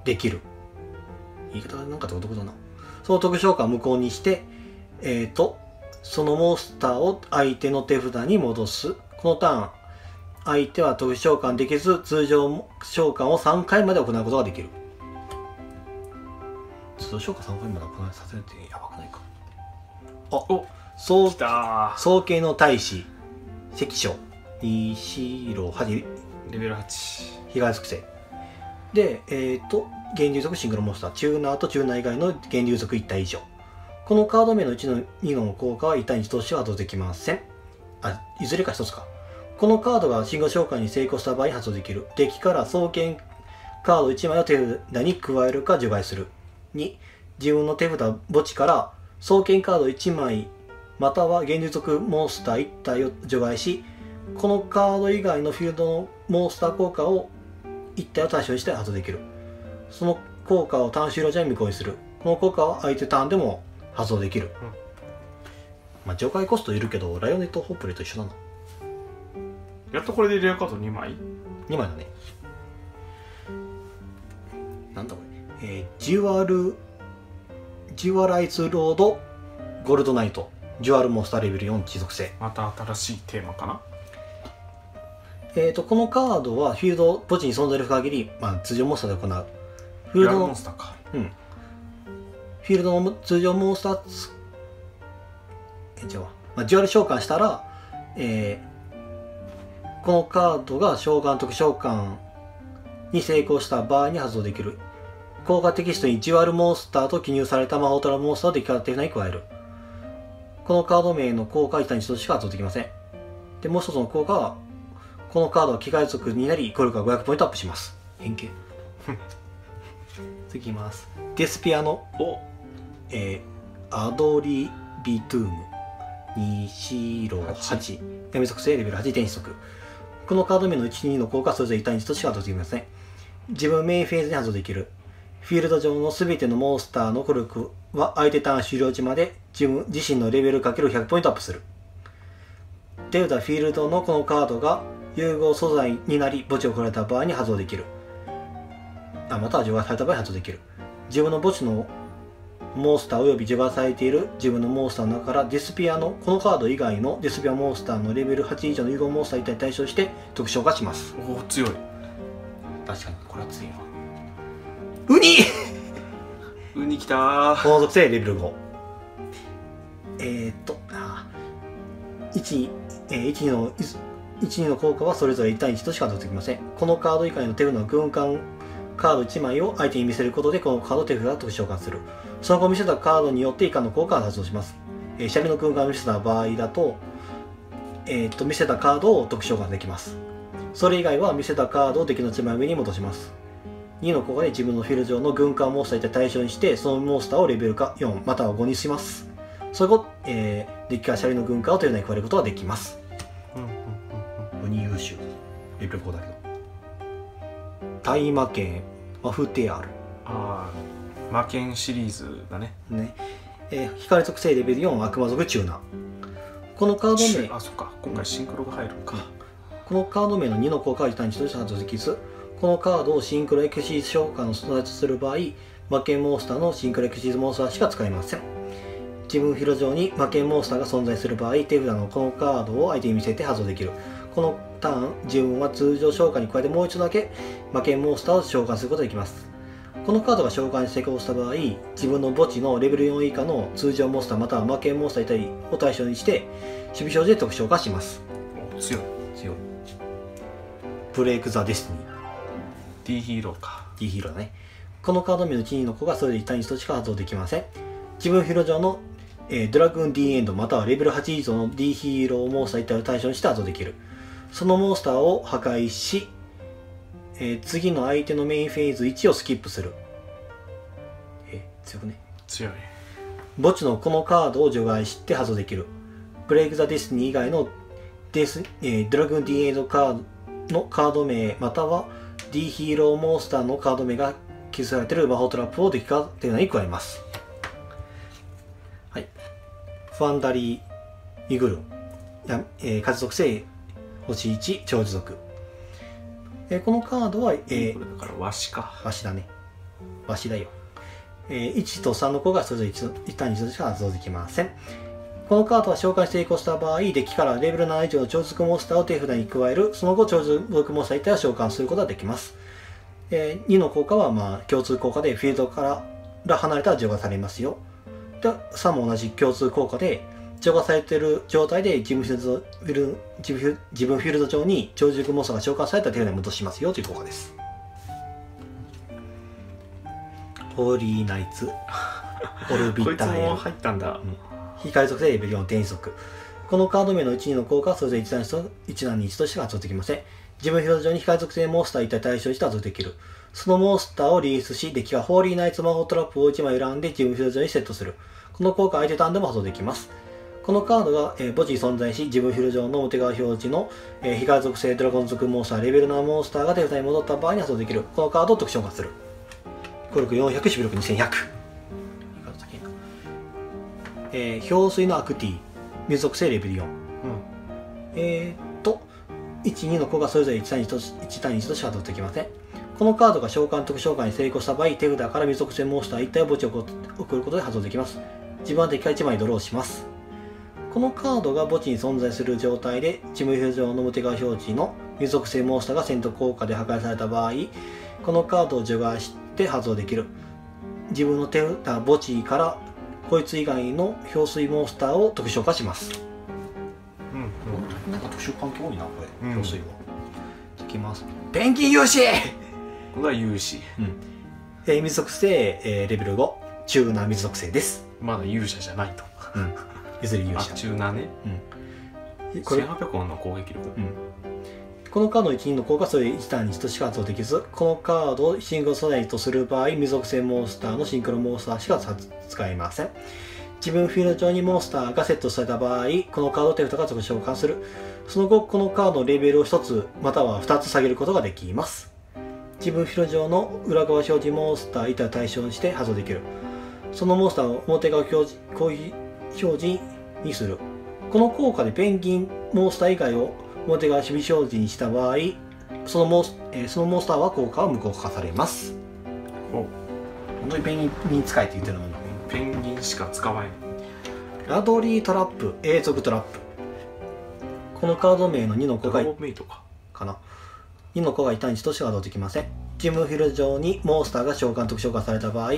できる。言い方がなんか独特だな。その特殊召喚を無効にしてえー、とそのモンスターを相手の手札に戻す。このターン。相手は特殊召喚できず通常召喚を3回まで行うことができる。通常召喚3回まで行わさせるってやばくないか。あおそうきた。ー双形の大使関所。二白八。レベル8被害属性でえっ、と源流族シングルモンスターチューナーとチューナー以外の源流族1体以上。このカード名の1の2の効果は1対1としては発動できません。あいずれか1つか。このカードがシングル召喚に成功した場合発動できる。デッキから双剣カード1枚を手札に加えるか除外する。2自分の手札墓地から双剣カード1枚または源流族モンスター1体を除外しこのカード以外のフィールドのモンスター効果を1体を対象にして発動できる。その効果をターン終了時に無効にする。この効果は相手ターンでも発動できる、まあ除外コストいるけどライオネットホップレと一緒だな。やっとこれでレアカード2枚？2枚だね。なんだこれ。えー、ジュアルジュアライズロードゴールドナイト。ジュアルモンスターレベル4持続性。また新しいテーマかな？えー、とこのカードはフィールド墓地に存在する限り、まあ、通常モンスターで行うフィールドのモンスターかうん。フィールドの通常モンスターつ、え、違うわ。まあ、デュアル召喚したら、えー、このカードが召喚特召喚に成功した場合に発動できる。効果テキストにデュアルモンスターと記入された魔法トラモンスターをデッキから手札に加える。このカード名の効果は1対1としか発動できません。で、もう一つの効果は、このカードは機械族になり、効力が500ポイントアップします。変形。次いきます。デスピアのお。えー、アドリビトゥーム。2白8闇属性レベル8電子速このカード名の12の効果はそれぞれ1対1としか発動できません自分メインフェーズに発動できる。フィールド上の全てのモンスターの効力は相手ターン終了時まで自分自身のレベル ×100 ポイントアップする。手札フィールドのこのカードが融合素材になり墓地を送られた場合に発動できる。あまたは除外された場合に発動できる。自分の墓地のモンスターおよび除外されている自分のモンスターの中からディスピアのこのカード以外のディスピアモンスターのレベル8以上の融合モンスター1体に対象して特徴化します。お強い。確かにこれは強いわ。ウニ！ウニきたー。この属性レベル5えー、っとあ1、えー、1の12の効果はそれぞれ1対1としか発動できません。このカード以外の手札の軍艦カード1枚を相手に見せることでこのカード手札と召喚する。その後見せたカードによって以下の効果が発動します、えー、シャリの軍艦を見せた場合だと,、えー、と見せたカードを特殊召喚できます。それ以外は見せたカードを敵の1枚目に戻します。2の効果で自分のフィール上の軍艦モンスターに対象にしてそのモンスターをレベル化4または5にします。それ後、えー、デッキからシャリの軍艦を手札に加えることができます。鬼優秀レベル5だけど。大魔剣マフテアールああ魔剣シリーズだね。ね。えー、光属性レベル4悪魔族チューナーこのカード名あそっか。今回シンクロが入るか、このカード名の2の効果を単値として発動できずこのカードをシンクロエクシーズ召喚の存在とする場合魔剣モンスターのシンクロエクシーズモンスターしか使えません。自分フィールド上に魔剣モンスターが存在する場合手札のこのカードを相手に見せて発動できるこのターン自分は通常召喚に加えてもう一度だけ魔剣モンスターを召喚することができます。このカードが召喚に成功した場合自分の墓地のレベル4以下の通常モンスターまたは魔剣モンスターを対象にして守備表示で特殊召喚します。強い強い。ブレイク・ザ・デスティニー。D ヒーローか。D ヒーローだね。このカード名の1、2の効果がそれで1対1としか発動できません。自分フィールド上の、えー、ドラグーン D エンドまたはレベル8以上の D ヒーローモンスター一体を対象にして発動できるそのモンスターを破壊し、えー、次の相手のメインフェーズ1をスキップするえー、強くね？強い墓地のこのカードを除外して発動できるブレイク・ザ・ディニー以外のデス、えー、ドラグーンンドカードのカード名または D ヒーローモンスターのカード名が記されている魔法トラップをデッキカードに加えます。はい。ファンダリー・イグルン。やえー、風属性星1長寿族。えー、このカードは、えー、だから和紙か。和紙だね。和紙だよ。えー、1と3の子がそれぞれ 1, 1単1しか発動できません。このカードは召喚成功した場合、デッキからレベル7以上の超属モンスターを手札に加える、その後超属モンスター一体は召喚することができます。えー、2の効果は、まあ、共通効果でフィールドから離れたら除外されますよ。で、3も同じ共通効果で、除外されている状態で自分フィールド自分自分フィールド上に超熟モンスターが召喚された手札に戻しますよという効果です。ホーリーナイツ、オルビタイル。こいつも入ったんだ。うん光属性レベル4転属。このカード名の1、2の効果はそれぞれ1段と1段に1として発動できません。自分表示上に光属性モンスター1体対象して発動できる。そのモンスターをリリースし、デッキはホーリーナイツ魔法トラップを1枚選んで自分表示上にセットする。この効果は相手ターンでも発動できます。このカードが、えー、墓地に存在し、自分フィル上の表側表示の、えー、光属性ドラゴン族モンスター、レベル7モンスターが手札に戻った場合に発動できる。このカードを特徴化する。効力400、守備力2100。えー、氷水のアクティ水属性レベル4、うん、えー、と12の子がそれぞれ1対1と ,1 対1としか取ってきませんこのカードが召喚特召喚に成功した場合手札から水属性モンスター1体を墓地を送ることで発動できます自分は敵から1枚ドローしますこのカードが墓地に存在する状態で事務表上の表側表示の水属性モンスターが戦闘効果で破壊された場合このカードを除外して発動できる。自分の手札墓地からこいつ以外の氷水モンスターを特殊化します。うん、うん、なんか特殊関係多いなこれ、うん、氷水は。いきます。ペンギン勇士これは勇士うん。えー、水属性、えー、レベル5中な水属性です。まだ勇者じゃないと。うんいずれ勇者中なねうんこれ？1800本の攻撃力うんこのカードの1、2の効果それ1ターンに1としか発動できず、このカードをシングル素材とする場合、未属性モンスターのシンクロモンスターしか使えません。自分フィールド上にモンスターがセットされた場合、このカードを手札が召喚する。その後、このカードのレベルを1つ、または2つ下げることができます。自分フィールド上の裏側表示モンスター板対象にして発動できる。そのモンスターを表側表示表示にする。この効果でペンギンモンスター以外を表側守備表示にした場合そのモンス、えー、そのモンスターは効果は無効化されます。お。本当にペンギンに使えって言ってるのにペンギンしか使わない。ラドリートラップ永続トラップ。このカード名の2の子がか。な2の子が異端値としては動できません。ジムフィル上にモンスターが召喚特召喚された場合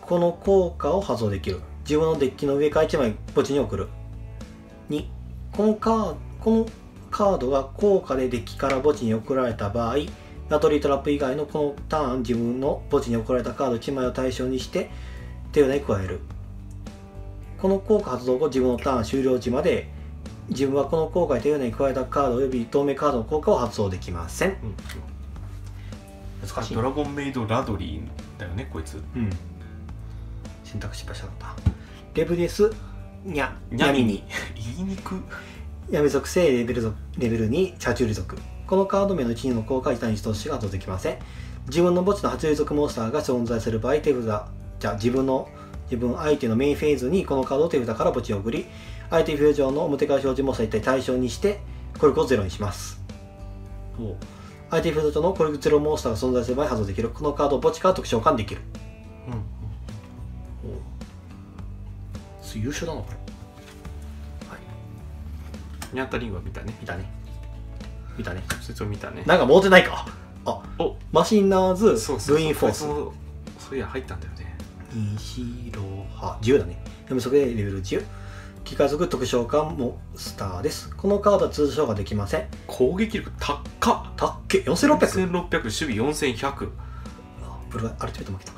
この効果を発動できる自分のデッキの上から1枚墓地に送る。2このカーこのカードが効果でデッキから墓地に送られた場合ラトリートラップ以外のこのターン自分の墓地に送られたカード1枚を対象にして手札に加える。この効果発動後自分のターン終了時まで自分はこの効果に手札に加えたカード及び透明カードの効果を発動できません。うん難しいドラゴンメイドラドリーだよねこいつ。うん選択失敗した。レブデスニャニャミニ言いにく。闇属性レベル属レベル2チャチューリ属。このカード名の1、2の効果は1対1としてが発動できません。自分の墓地の爬虫類属モンスターが存在する場合手札じゃあ自分の自分相手のメインフェーズにこのカードを手札から墓地に送り相手フュージョンの表側表示モンスター1体対象にしてコルクをゼロにします。相手フィールド上のコルクゼロモンスターが存在する場合発動できる。このカードを墓地から特召喚できる優秀だなこれ。ニャンタリングは見たね。見たね。見たね。直接を見たね。なんか持ってないか。あお。マシンナーズそうそうルインフォース。こいつもそういや入ったんだよね。西ロハ。10だね。闇速でレベル10機械族特召喚モンスターです。このカードは通常召喚できません。攻撃力高っ。たっ。け4600 4600守備4100あブルーアルティメット負けた。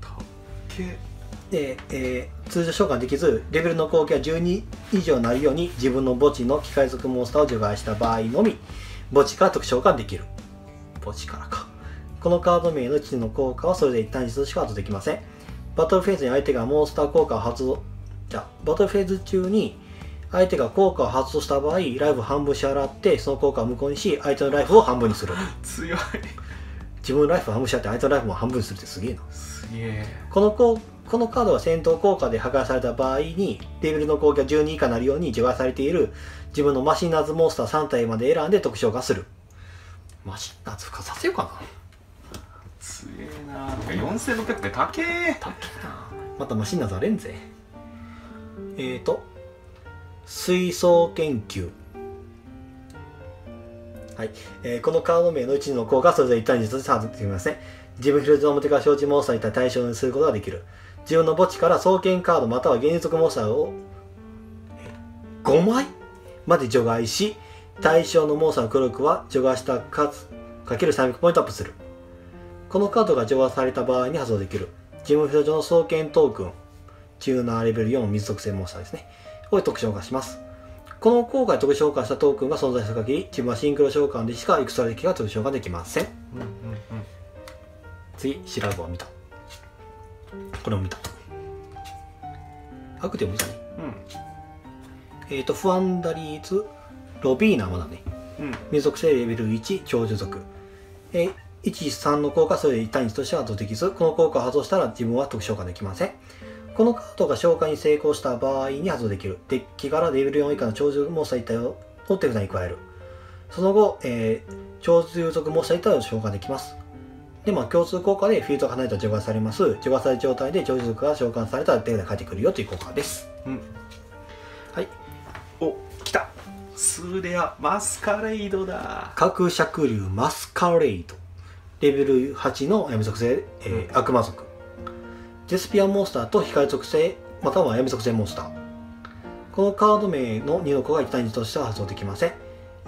たっ。けで、えー通常召喚できずレベルの攻撃は12以上になるように自分の墓地の機械族モンスターを除外した場合のみ。墓地から特召喚できる。墓地からか。このカード名の1の効果はそれで一旦実しか発動できません。バトルフェーズに相手がモンスター効果を発動じゃあバトルフェーズ中に相手が効果を発動した場合ライフ半分支払ってその効果を無効にし相手のライフを半分にする。強い。自分のライフを半分しちゃって相手のライフも半分にするってすげえな。すげえ。このここのカードは戦闘効果で破壊された場合にレベルの攻撃が12以下になるように除外されている自分のマシンナーズモンスター3体まで選んで特徴化する。マシンナーズ復活させようかな。強えな。4600って高え。高いな。またマシンナーズあれんぜ。えーと水槽研究。はい、えーこのカード名の1の効果はそれぞれ一体にとして発動できません。自分フィールドの表から表示モンスターに対対象にすることができる自分の墓地から双剣カードまたは現実モンスターをえー5枚まで除外し対象のモンスターの黒力は除外した数かける300ポイントアップする。このカードが除外された場合に発動できる。自分フィールド上の双剣トークンチューナーレベル4水属性モンスターですね。を特徴化します。この効果で特召喚したトークンが存在する限り自分はシンクロ召喚でしかエクストラデッキが特召喚できません。うんうん次シラグは見たこれも見た。アクティブ見たね。うん。えっ、とファンダリーズロビーナはまだね。うん。うん水属性レベル1長寿族えー13の効果それで1対1としては発動できずこの効果を発動したら自分は特召喚できません。このカードが召喚に成功した場合に発動できる。デッキからレベル4以下の長寿モンスター1体をを手札に加える。その後、えー、長寿族モンスター1体を召喚できますでまあ共通効果でフィールドが離れたら除外されます。除外された状態で長寿族が召喚されたら手札に返ってくるよという効果です。うん。はい。お来た。スーレアマスカレイドだ。核尺竜マスカレイド。レベル8の闇属性、えー悪魔族。デスピアンモンスターと光属性または闇属性モンスター。このカード名の2の子が1対2としては発動できません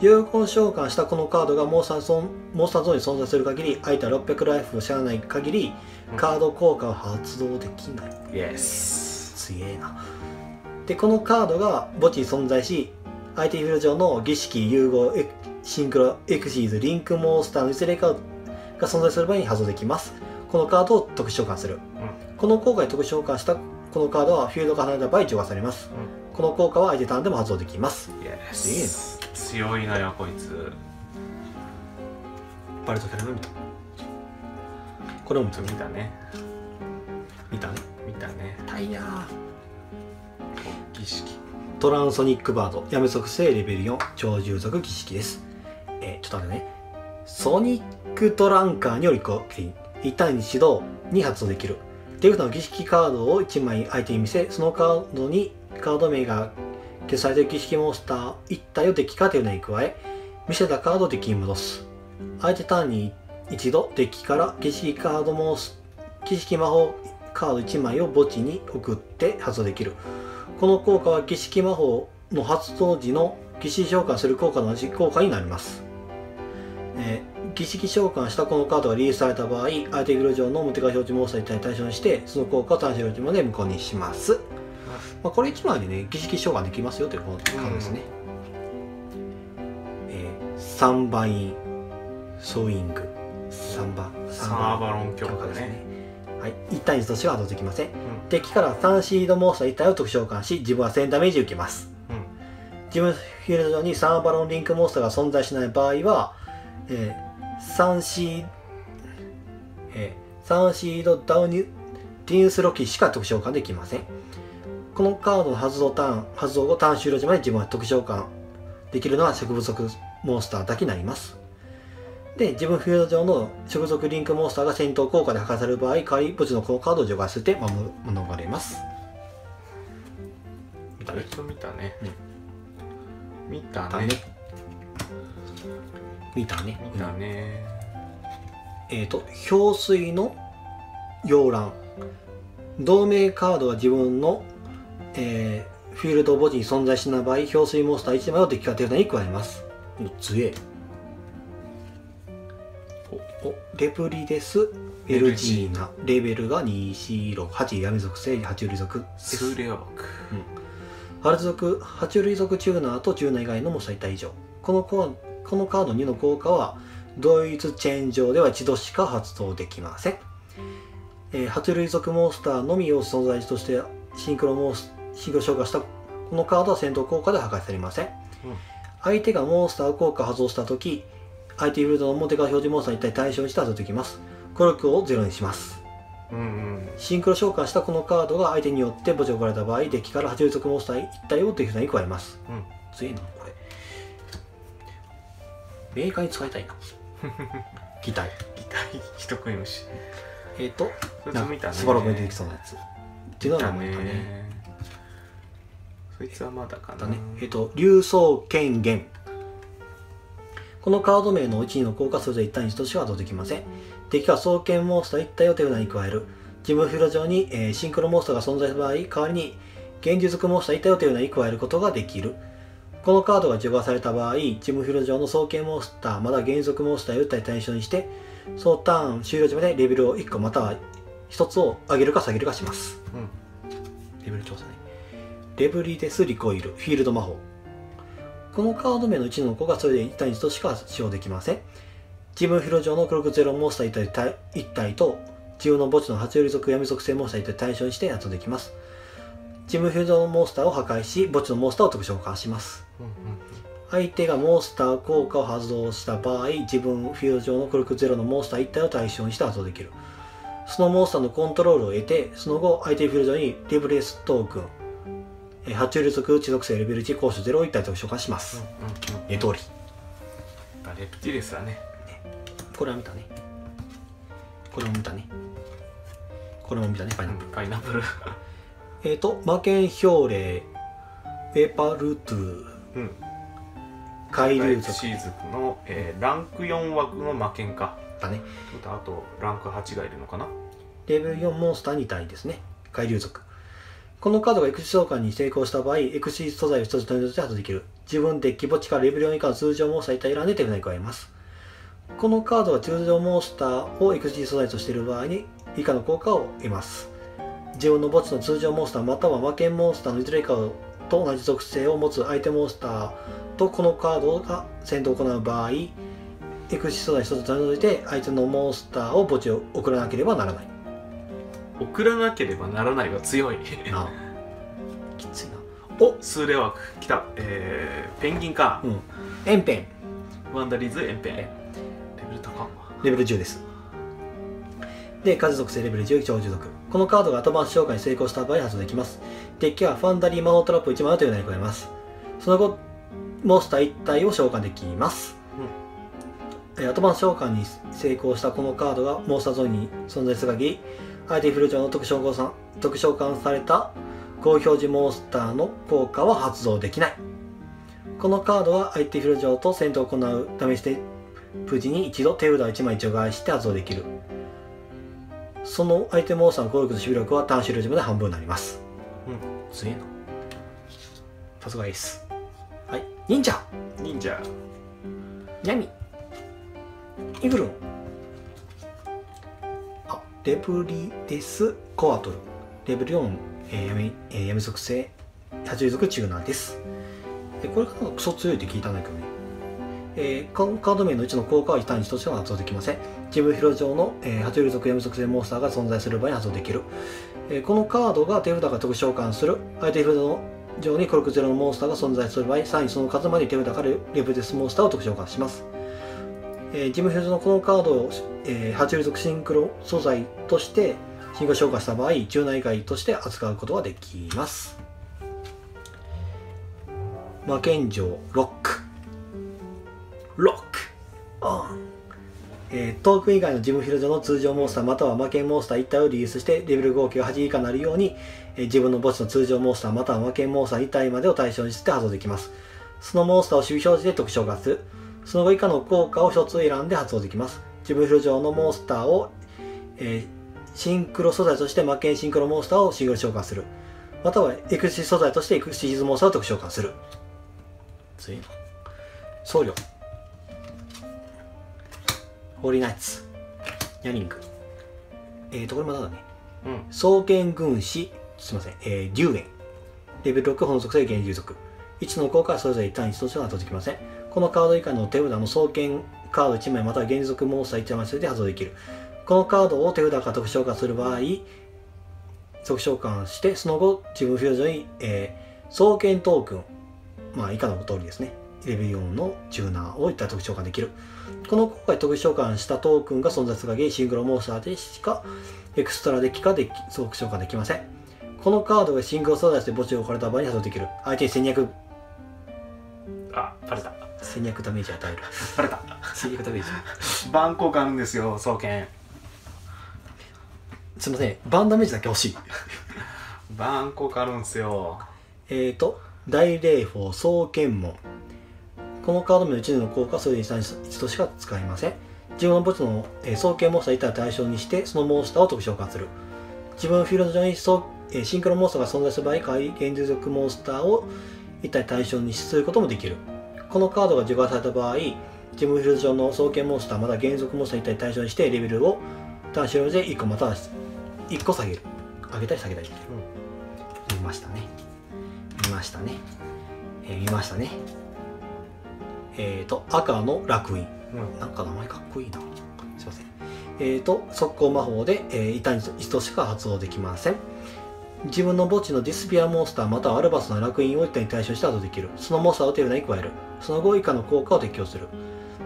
有効召喚したこのカードがモンスターゾーンモンスターゾーンに存在する限り相手は600ライフを知らない限りうん。カード効果は発動できない。イエスすげえな。でこのカードが墓地に存在し相手フィールド上の儀式融合エクシンクロエクシーズリンクモンスターのいずれかが存在する場合に発動できます。このカードを特殊召喚する、この効果で特殊召喚したこのカードはフィールドが離れた場合除外されます、この効果は相手ターンでも発動できます。イエすス強いのよこいつ。バレトキャラメ見た？これも見たね。見たね？見たね。タイヤ儀式。トランソニックバード。闇属性レベル4超従属儀式です。えー、ちょっと待ってね。ソニックトランカーにより攻撃一旦に指導に発動できる。手札の儀式カードを1枚相手に見せそのカードにカード名が消されている儀式モンスター1体をデッキから手札に加え見せたカードをデッキに戻す。相手ターンに一度デッキから儀式カードモンス儀式魔法カード1枚を墓地に送って発動できる。この効果は儀式魔法の発動時の儀式召喚する効果の同じ効果になります、えー儀式召喚したこのカードがリリースされた場合相手フィール上の無敵表示モンスターに対象にしてその効果を単種表示まで無効にします、まあ、これ1枚でね儀式召喚できますよというこのカードですね、えー、3番インソーイング。3番サーバロン強化ですね。ねはい、1対1としては発動できません。うん。敵から3シードモンスター1体を特殊召喚し自分は1000ダメージ受けます。うん。自分フィールド上にサーバロンリンクモンスターが存在しない場合は、えー、3シーえー、3シードダウンディンスロキしか特殊召喚できませんこのカードの発動ターン発動後ターン終了時まで自分は特殊召喚できるのは植物族モンスターだけになります。で自分フィールド上の植族リンクモンスターが戦闘効果で破壊される場合代わり墓地のこのカードを除外させて守免れます。見たね。えっと見たね。見ただね。ね見たね。見たねえっ、と氷水の溶卵同盟カードが自分の、えーフィールド墓地に存在しない場合氷水モンスター1枚を敵から手札に加えます。お強え。おおレプリデスエルジーナ。レベルが248闇属性爬虫類属です。スーレアバクハル族、爬虫類族チューナーとチューナー以外のモンスター1体以上。このコアこのカード2の効果は、同一チェーン上では一度しか発動できません。えー、爬虫類族モンスターのみを存在としてシンクロモンス、シンクロ召喚したこのカードは戦闘効果で破壊されません。相手がモンスター効果を発動したとき、相手フィールドのモテカ表示モンスター1体対象にして発動できます。コルクをゼロにします。うんうんシンクロ召喚したこのカードが相手によって墓地を置かれた場合、デッキから八重族モンスター1体を手札に加えます。うん強いな、これ。メーカーに使いたいな。擬態。擬態人食い虫えっ、と、そいつなん見たねかスバログに出てきそうなやつ。っていうのは名前かね。ねそいつはまだかなだね。えっ、と、竜装権限。このカード名のうちの効果それぞれ1対1としては発動できません。敵が双剣モンスター1体を手札に加える。自分フィールド上に、えーシンクロモンスターが存在する場合、代わりに現実族モンスター1体を手札に加えることができる。このカードが除外された場合、自分フィールド上の双剣モンスター、または現実族モンスターを1体対象にして、そのターン終了時までレベルを1個または1つを上げるか下げるかします。うんレベル調査ね。レブリデスリコイル、フィールド魔法。このカード名の1の子がそれで1対1としか使用できません。自分フィールド上のクロックゼロモンスター1体1体と、自分の墓地の爬虫類属闇属性モンスター1体対象にして発動できます。自分フィールドのモンスターを破壊し、墓地のモンスターを特召喚します。相手がモンスター効果を発動した場合、自分フィールド上のクロックゼロのモンスター1体を対象にして発動できる。そのモンスターのコントロールを得て、その後、相手フィールドにリブレストークン、えー爬虫類属地属性レベル1高所0を1体と召喚します。うんうんえ通り。やっぱレプティレスだねこれは見たね。これも見たね。これも見たね、パイナップル。パイナップル えっ、と、魔剣氷霊、ペーパールートゥー、うん海流族シーズクの、えーランク4枠の魔剣かだね。あとランク8がいるのかなレベル4モンスター2体ですね。海流族。このカードがエクシ召喚に成功した場合、エクシ素材を一つ取り除いて発動できる。自分デッキ墓地からレベル4以下の通常モンスター1体選んで手札に加えます。このカードは通常モンスターをエクシ素材としている場合に以下の効果を得ます。自分の墓地の通常モンスターまたは魔剣モンスターのいずれかと同じ属性を持つ相手モンスターとこのカードが戦闘を行う場合、エクシ素材一つ取り除いて相手のモンスターを墓地を送らなければならない。送らなければならないは強い。なあ。きついな。お。スーレ枠来た。えー、ペンギンか。うん。エンペン。ワンダリーズエンペン。レベル高。っレベル10です。で風属性レベル10超従属このカードが後回し召喚に成功した場合発動できます。デッキはファンダリー魔法トラップ1枚をというのに加えます。その後モンスター1体を召喚できます、えー後回し召喚に成功したこのカードがモンスターゾーンに存在する限り相手フルド上の特召喚さん特召喚された高表示モンスターの効果は発動できない。このカードは相手フルド上と戦闘を行うダメージでプ時に一度手札を1枚除外して発動できる。その相手モンスターの攻撃と守備力はターン終了時まで半分になります。うん強いな。さすがエースはい。忍者。忍者。ニャミイグルン。あレブリデスコアトル。レベル4、えー、闇え闇属性。爬虫族チューナーです。えこれがクソ強いって聞いたんだけどね。えーカード名のうちの効果は一単一としては発動できません。自分広上の、えー、爬虫類族闇属性モンスターが存在する場合に発動できる、えーこのカードが手札が特殊召喚する。相手フィールドの上にコルクゼロのモンスターが存在する場合さらにその数まで手札からレブデスモンスターを特殊召喚します。えー、ジムフィルドのこのカードを、えー、爬虫族シンクロ素材としてシンクロ召喚した場合柔軟以外として扱うことができます。魔剣城ロック。ロック。オン。えートーク以外のジムフィルドの通常モンスターまたは魔剣モンスター1体をリリースしてレベル合計が8以下になるように、えー自分の墓地の通常モンスターまたは魔剣モンスター1体までを対象にして発動できます。そのモンスターを守備表示で特殊召喚する。その後以下の効果を1つ選んで発動できます。自分フィールド上のモンスターを、えーシンクロ素材として魔剣シンクロモンスターをシングル召喚する。またはエクシス素材としてエクシズモンスターを特殊召喚する。次の。僧侶。ホーリーナイツ。ヤニング。えーとこれまだだね。うん。双剣軍師。すいません、えー、竜炎レベル6本属性現竜族1の効果はそれぞれ一単一としては発動できませんこのカード以下の手札の双剣カード1枚または現属モンスター1枚それで発動できる。このカードを手札か特殊召喚する場合特殊召喚してその後自分フィールドに、えー、双剣トークンまあ以下の通りですね。レベル4のチューナーを一体特殊召喚できる。この効果で特殊召喚したトークンが存在する限りシングルモンスターでしかエクストラデッキかで特召喚できません。このカードがシングル素材として墓地を置かれた場合に発動できる。相手に戦略。あバレた。戦略ダメージ与える。バレた。戦略ダメージ。番効果あるんですよ双剣すいません。バンダメージだけ欲しい。番効果あるんですよ。えーと大霊峰双剣門このカード名の1年の効果はそれに1としか使えません。自分の墓地の、えー双剣モンスター1体を対象にしてそのモンスターを特殊召喚する。自分のフィールド上に双、えーシンクロモンスターが存在する場合代わり現実族モンスターを1体対象にすることもできるこのカードが除外された場合自分のフィールド上の双剣モンスターまたは現属モンスター1体対象にしてレベルを単種で1個または1個下げる。上げたり下げたりできる、見ましたね。見ましたね、えー見ましたね。えーと赤の楽園。うん。なんか名前かっこいいな。すいません。えーと速攻魔法で、えー、異端一としか発動できません自分の墓地のディスピアモンスターまたはアルバスの楽園を一体に対象して発動できる。そのモンスターを手札に加える。その後以下の効果を適用する。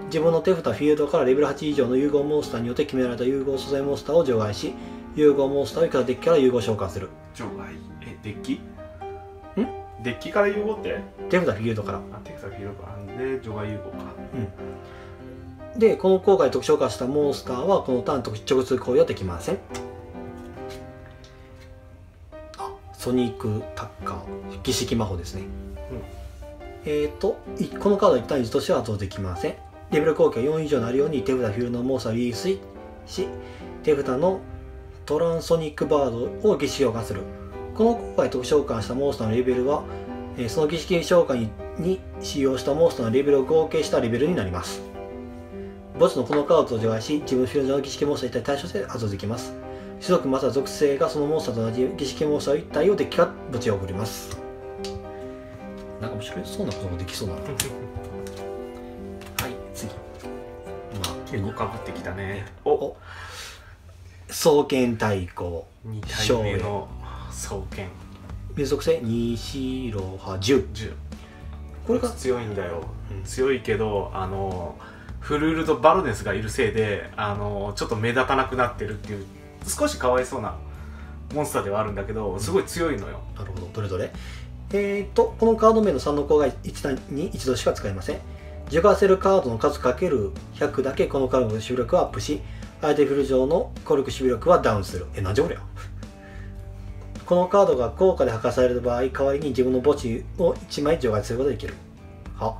自分の手札フィールドからレベル8以上の融合モンスターによって決められた融合素材モンスターを除外し融合モンスターを以下のデッキから融合召喚する。除外。えデッキ？ん？デッキから融合って？手札フィールドから。あテクサフィールドかで除外融合か。でこの効果で特殊召喚したモンスターはこのターンと直通行為はできませんソニックタッカー儀式魔法ですね、えっ、といこのカード1対1としては発動できません。レベル効果4以上になるように手札フィールドのモンスターをリリースし手札のトランソニックバードを儀式召喚する。この効果で特殊召喚したモンスターのレベルは、えーその儀式召喚にに使用したモンスターのレベルを合計したレベルになります。墓地のこのカードを除外し、自分フィールドの儀式モンスター1体対象して発動できます。種族または属性がそのモンスターと同じ儀式モンスター1体をデッキから墓地へ送ります。なんか面白いそうなこともできそうだな。はい、次。まあ、結構かぶってきたね。おお。双剣対抗、2体目の双剣。水属性、西ロハ10。10これが、強いんだよ、うん。強いけどあのフルールド・バロネスがいるせいであのちょっと目立たなくなってるっていう少しかわいそうなモンスターではあるんだけどすごい強いのよ、なるほど、どれどれ？えーと、このカード名の3の項が1単に1度しか使えません。除外せるカードの数かける100だけこのカードの守備力はアップし、相手フルド上の効力守備力はダウンする。え、なんじゃこりゃ？このカードが効果で破壊される場合、代わりに自分の墓地を1枚除外することができる。は？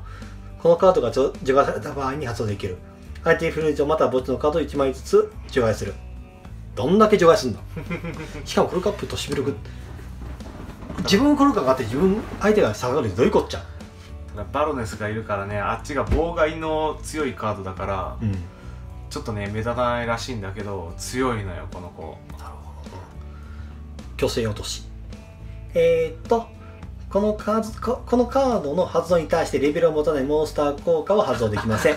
このカードが除除外された場合に発動できる。相手フルド上または墓地のカードを1枚ずつ除外する。どんだけ除外すんだ。しかもコルカップと守備力自分コルカがあって自分相手が下がるどういうこっちゃ。バロネスがいるからねあっちが妨害の強いカードだからうん。ちょっとね目立たないらしいんだけど強いのよこの子。なるほど。虚勢落とし。えー、っとこのカードここのカードの発動に対してレベルを持たないモンスター効果は発動できません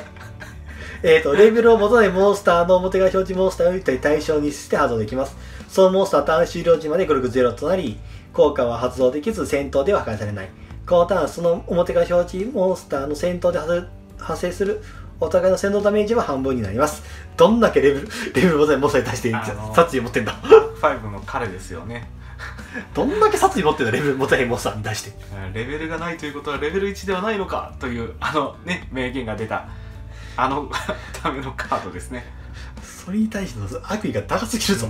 えーっとレベルを持たないモンスターの表が表示モンスターを一体対象にして発動できます。そのモンスターターン終了時までゴルフ0となり効果は発動できず戦闘では破壊されない。このターンその表が表示モンスターの戦闘で発発生するお互いの戦闘ダメージは半分になります。どんだけレベルレベル持たないモンスターに対して殺意持ってんだ。ファイブの彼ですよね。どんだけ殺意持ってんだレベル持たンスターに対して。レベルがないということはレベル1ではないのかというあのね名言が出たあの ためのカードですね。それに対しての悪意が高すぎるぞ、う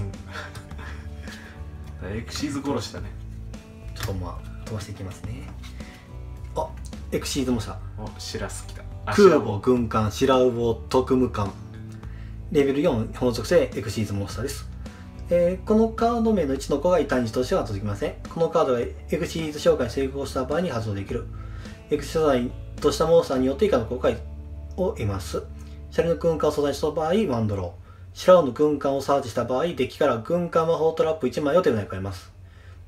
ん。エクシーズ殺しだね。ちょっとまあ飛ばしていきますね。あエクシーズモンスターおシラス来た。あ空シ母軍艦白魚特務艦。レベル4本属性エクシーズモンスターです、えーこのカード名の1の子が異端児としては届きません。このカードがエクシーズ召喚に成功した場合に発動できる。エクシーズとしたモンスターによって以下の効果を得ますシャリの軍艦を素材にした場合ワンドロー白魚の軍艦をサーチした場合デッキから軍艦魔法トラップ1枚を手札に加えます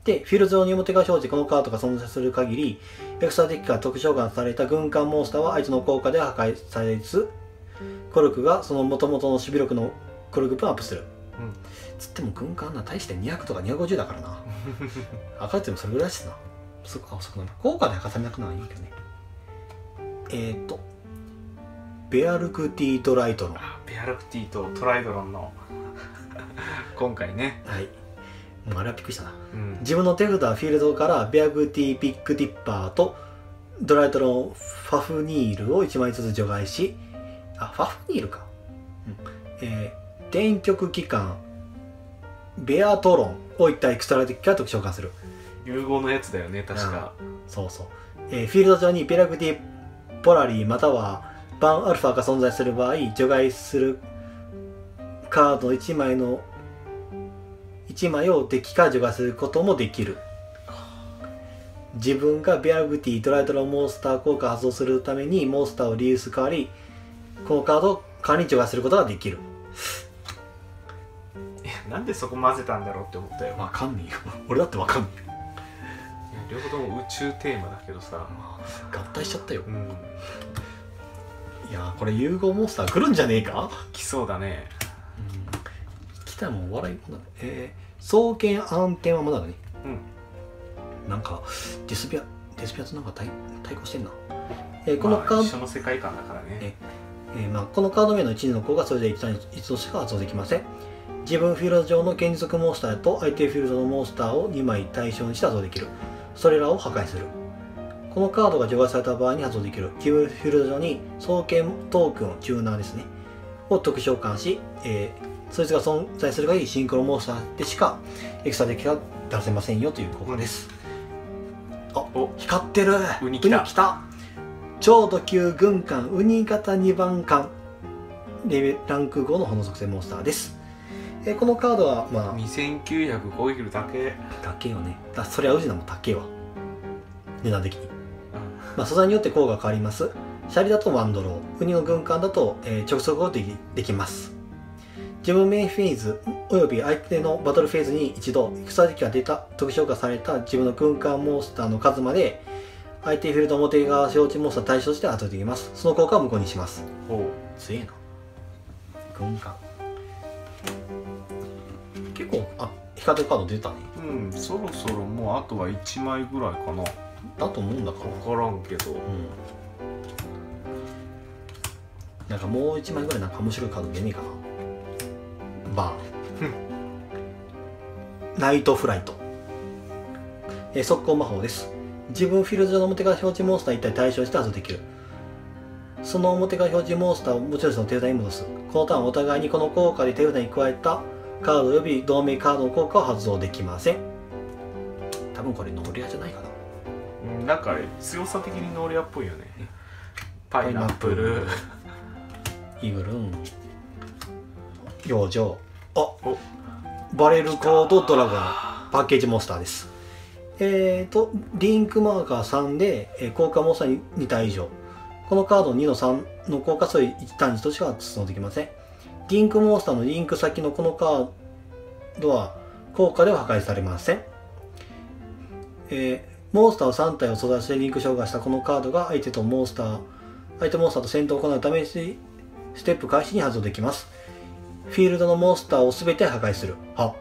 で、フィールド上に表が表示このカードが存在する限り、エクストラデッキから特召喚された軍艦モンスターは相手の効果で破壊されず、コルクがその元々の守備力のコルク分アップする。うんつっても軍艦な大して200とか250だからな。赤ってもそれぐらいですな。そっか、遅くなる。効果で破壊されなくなるのはいいけどね。えーと、ベアルクティートライトロン。あベアルクティとトライドロンの。今回ね、はい。もうあれはびっくりしたな。うん、自分の手札フィールドからベアグティピックディッパーとドライトロンファフニールを1枚ずつ除外しあファフニールか、うん。えー電極機関ベアトロンを一体エクストラデッキから特召喚する。融合のやつだよね確か、そうそう、えーフィールド上にベラグティポラリーまたはバンアルファが存在する場合除外するカード1枚の1枚をデッキから除外することもできる。自分がベアグティドライトロモンスター効果を発動するためにモンスターをリユース代わりこのカードを代わりに除外することができる。なんでそこ混ぜたんだろうって思ったよ、わかんねえよ。俺だってわかんねえよ。両方とも宇宙テーマだけどさ、合体しちゃったよ。うん、いやーこれ融合モンスター来るんじゃねえか？来そうだね。来たらもう笑いもんだえー、双剣暗転はまだだね。うん。なんかディスピアディスピアとなんか対対抗してんな、えーこのまあカード、一緒の世界観だからね。ええーまあ、このカード名の1の子がそれで一単一としか発動できません。自分フィールド上の現実属モンスターと相手フィールドのモンスターを2枚対象にして発動できる。それらを破壊するこのカードが除外された場合に発動できる。自分フィールド上に双剣トークンチューナーですね。を特召喚し、えーそいつが存在する限りシンクロモンスターでしかエクストラデッキが出せませんよという効果です、あお。光ってる。ウニ来た。来た。超特急軍艦ウニ型2番艦。レベルランク5の炎属性モンスターです。えーこのカードはまあ2900攻撃力だけ、高えよね。だそりゃウジナも高えわ。値段的にまあ、素材によって効果が変わります。シャリだとワンドロー、ウニの軍艦だと、えー直速をできできます。自分メインフェーズおよび相手のバトルフェーズに一度戦敵が出た特召喚された自分の軍艦モンスターの数まで相手フィールド表側表示モンスター対象として後できます。その効果を無効にします。ほう強えな。軍艦。結構、あ、光るカード出たね。うんそろそろもうあとは1枚ぐらいかなだと思うんだから。分からんけど。うん。なんかもう一枚ぐらいなんか面白いカード出ねえかな。バー。ンナイトフライト、えー速攻魔法です。自分フィールド上の表側表示モンスター一体対象して発動できる。その表側表示モンスターを持ち主の手札に戻す。このターンお互いにこの効果で手札に加えたカード及び同盟カードの効果を発動できません。多分これノーリアじゃないかな。うんなんか強さ的にノーリアっぽいよね。パイナップル。イグル。ン。養生。あバレルコードドラゴン。パッケージモンスターです、えー、とリンクマーカー3で、えー、効果モンスターに2体以上。このカード2の3の効果数1単位としては発動できません。リンクモンスターのリンク先のこのカードは効果では破壊されません、えーモンスターを3体を育ててリンク召喚したこのカードが相手とモンスター相手モンスターと戦闘を行うためにステップ開始に発動できます。フィールドのモンスターを全て破壊する。は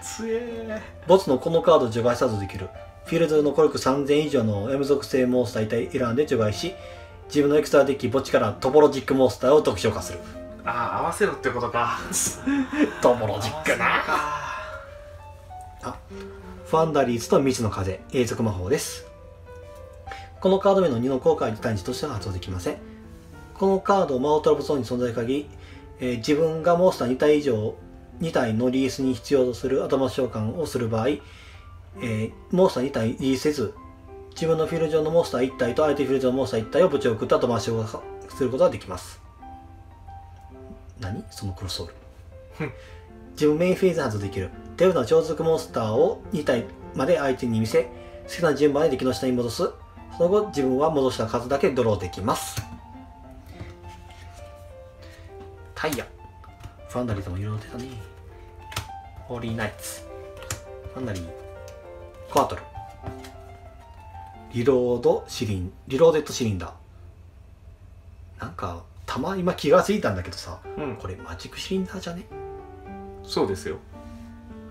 つえ。ボツのこのカードを除外発動できる。フィールドのコルク3000以上の M 属性モンスター1体選んで除外し自分のエクストラデッキ墓地からトポロジックモンスターを特召喚する。ああ合わせろってことか。トポロジックなファンダリーズと未知の風永続魔法です。このカード名の2の効果に対しとしては発動できません。このカードを魔王トラブゾーンに存在限り、えー自分がモンスター2体以上2体のリリースに必要とする頭召喚をする場合、えーモンスター2体リリースせず自分のフィールド上のモンスター1体と相手フィールド上のモンスター1体を墓地を送った後回しをすることができます。何？そのクロスソール。自分メインフェーズで発動できる手札の超属モンスターを2体まで相手に見せ好きな順番で敵の下に戻す。その後自分は戻した数だけドローできます。タイヤ。ファンダリーともいろいろ出たね。ホーリーナイツ。ファンダリー。コアトル。リロードシリンリローデッドシリンダー。なんかたま今気がついたんだけどさ。うん。これマジックシリンダーじゃね？そうですよ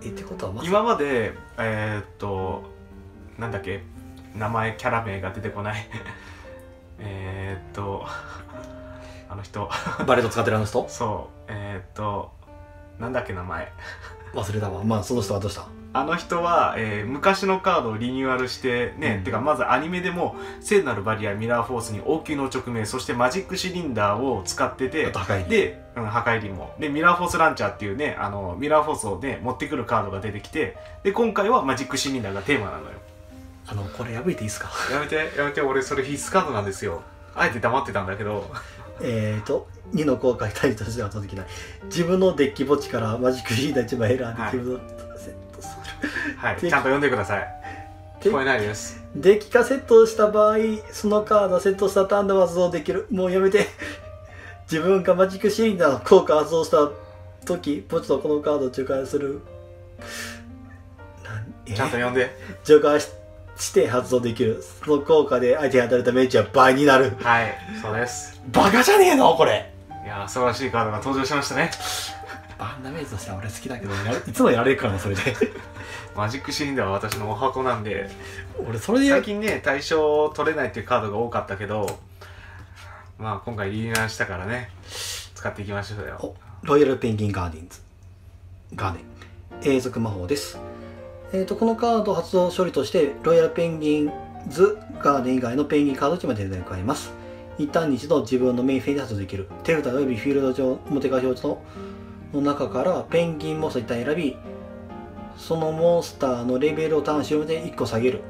えってことは今までえーっとなんだっけ名前キャラ名が出てこない。えーっとあの人。バレット使ってるあの人？そう。えーっとなんだっけ名前。忘れたわ。まあその人はどうした？あの人は、えー昔のカードをリニューアルしてね、うん。てかまずアニメでも聖なるバリアミラーフォースに王宮の勅命そしてマジックシリンダーを使ってあてで、うん、破壊輪も。でミラーフォースランチャーっていうねあのミラーフォースをね持ってくるカードが出てきてで今回はマジックシリンダーがテーマなのよ。あのこれ破いていいですか？やめてやめて俺それ必須カードなんですよ。あえて黙ってたんだけど。えーと2の効果に対しては発動できない。自分のデッキ墓地からマジックリーダー1枚選んではい。自分のセットす はいでちゃんと読んでください。聞こえないです。るデッキ化セットした場合そのカードをセットしたターンで発動できる。もうやめて。自分がマジックシリンダーの効果を発動した時墓地とこのカードを除外する。ちゃんと読んで。除外しして発動できる。その効果で相手に与えられた命中は倍になる。はいそうです。バカじゃねえの？これ。いやー素晴らしいカードが登場しましたねバンダメージとしては俺好きだけどいつもやられるからなそれで。マジックシリンダーは私のお箱なんで。俺それでや最近ね対象取れないっていうカードが多かったけどまあ今回リニューアルしたからね使っていきましょうよ。おロイヤルペンギンガーデンズ。ガーデン。永続魔法です。えー、とこのカード発動処理としてロイヤルペンギンズガーデン以外のペンギンカード1枚で加えます。一旦に一度自分のメインフェイで発動できる。手札及びフィールド上表側表示のの中からペンギンモンスター1体選びそのモンスターのレベルをターンしまで1個下げる。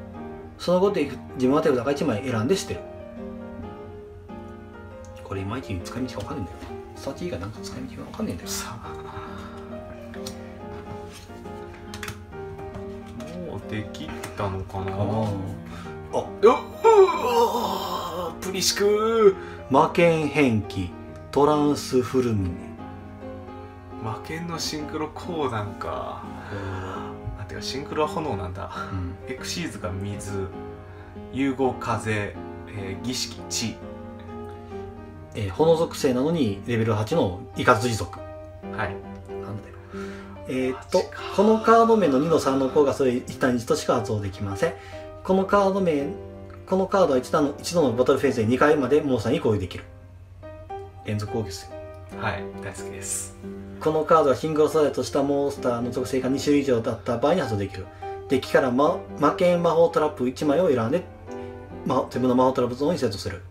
その後で自分は手札が1枚選んで捨てる。これいまいち使い道がわかんないんだよ。スタチ以外なんか使い道がわかんないんだよ。さあ。もうできたのかな？あうっプリシク魔剣変記トランスフルミネ魔剣のシンクロこうなんかあてかシンクロは炎なんだ。うん。エクシーズが水。融合風、えー儀式地。えー炎属性なのにレベル8のイカズ持属はい。なんだよ。えーっとこのカード名の2の3の効果それ一単1としか発動できません。このカード名このカードは一度の一度のバトルフェーズで2回までモンスターに攻撃できる。連続攻撃ですよ。はい。大好きですこのカードはシングル素材としたモンスターの属性が2種類以上だった場合に発動できる。デッキから魔魔剣魔法トラップ1枚を選んで、ま、自分の魔法トラップゾーンにセットする。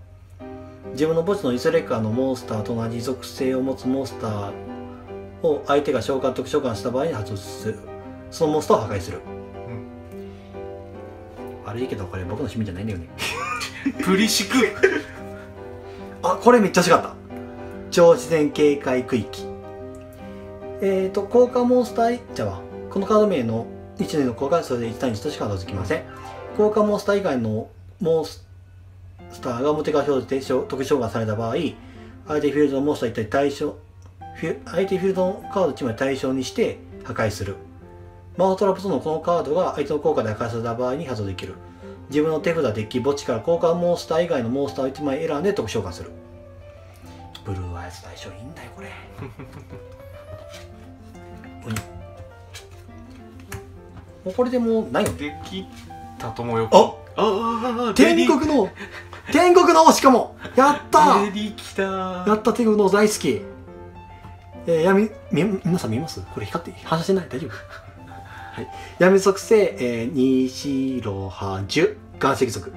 自分の墓地のイソレッカーのモンスターと同じ属性を持つモンスターを相手が召喚特召喚した場合に発動する。そのモンスターを破壊する、悪いけどこれ僕の趣味じゃないんだよね。プリシク。あこれめっちゃ違った。超自然警戒区域えーと効果モンスターじゃあこのカード名の1年の効果はそれで1対1としか除きません。効果モンスター以外のモンスターが表側表示で特殊召喚された場合相手フィールドのモンスター一体対象相手フィールドのカード1枚対象にして破壊する。魔法トラップとのこのカードが相手の効果で破壊された場合に発動できる。自分の手札デッキ墓地から交換モンスター以外のモンスターを1枚選んで特殊召喚する。ブルーアイズ対象いいんだよこれ。うこれでもうないの？できたともよ。くああああ天国の天国のしかも。やった！レディ来た。やった天国の大好き。えー、闇み皆さん見ます？これ光って反射してない？大丈夫？はい。闇属性、えー、西ロハジュ岩石族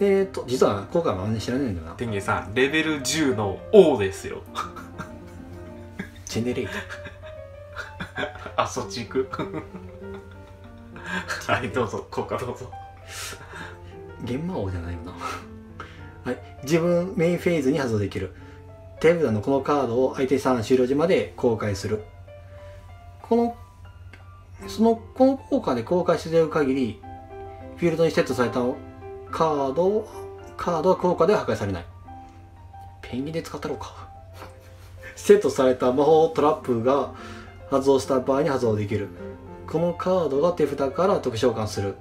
えっ、ー、と実は効果はあんまり知らないんだよな？天元さんレベル10の王ですよ。ジェネレート。あそっち行く はいどうぞ効果どうぞ。現魔王じゃないよな。はい自分メインフェーズに発動できる。手札のこのカードを相手3終了時まで公開する。このそのこの効果で公開している限りフィールドにセットされたカードカードは効果では破壊されない。ペンギンで使ったろうか。セットされた魔法トラップが発動した場合に発動できる。このカードが手札から特召喚する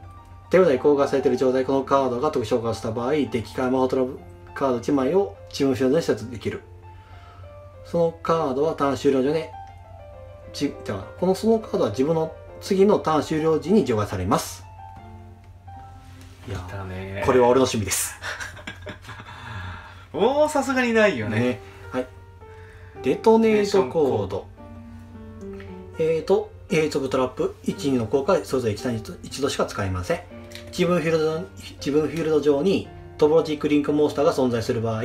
手札に公開されている状態このカードが特召喚した場合デッキから魔法トラップカード1枚をチームフィールドにセットできるそのカードはターン終了時でちじゃあこのそのカードは自分の次のターン終了時に除外されますいやこれは俺の趣味ですもうさすがにないよねねはいデトネートコードえーと永続トラップ12の効果それぞれ 1, 対1度しか使えません自分フィールド自分フィールド上にトボロジックリンクモンスターが存在する場合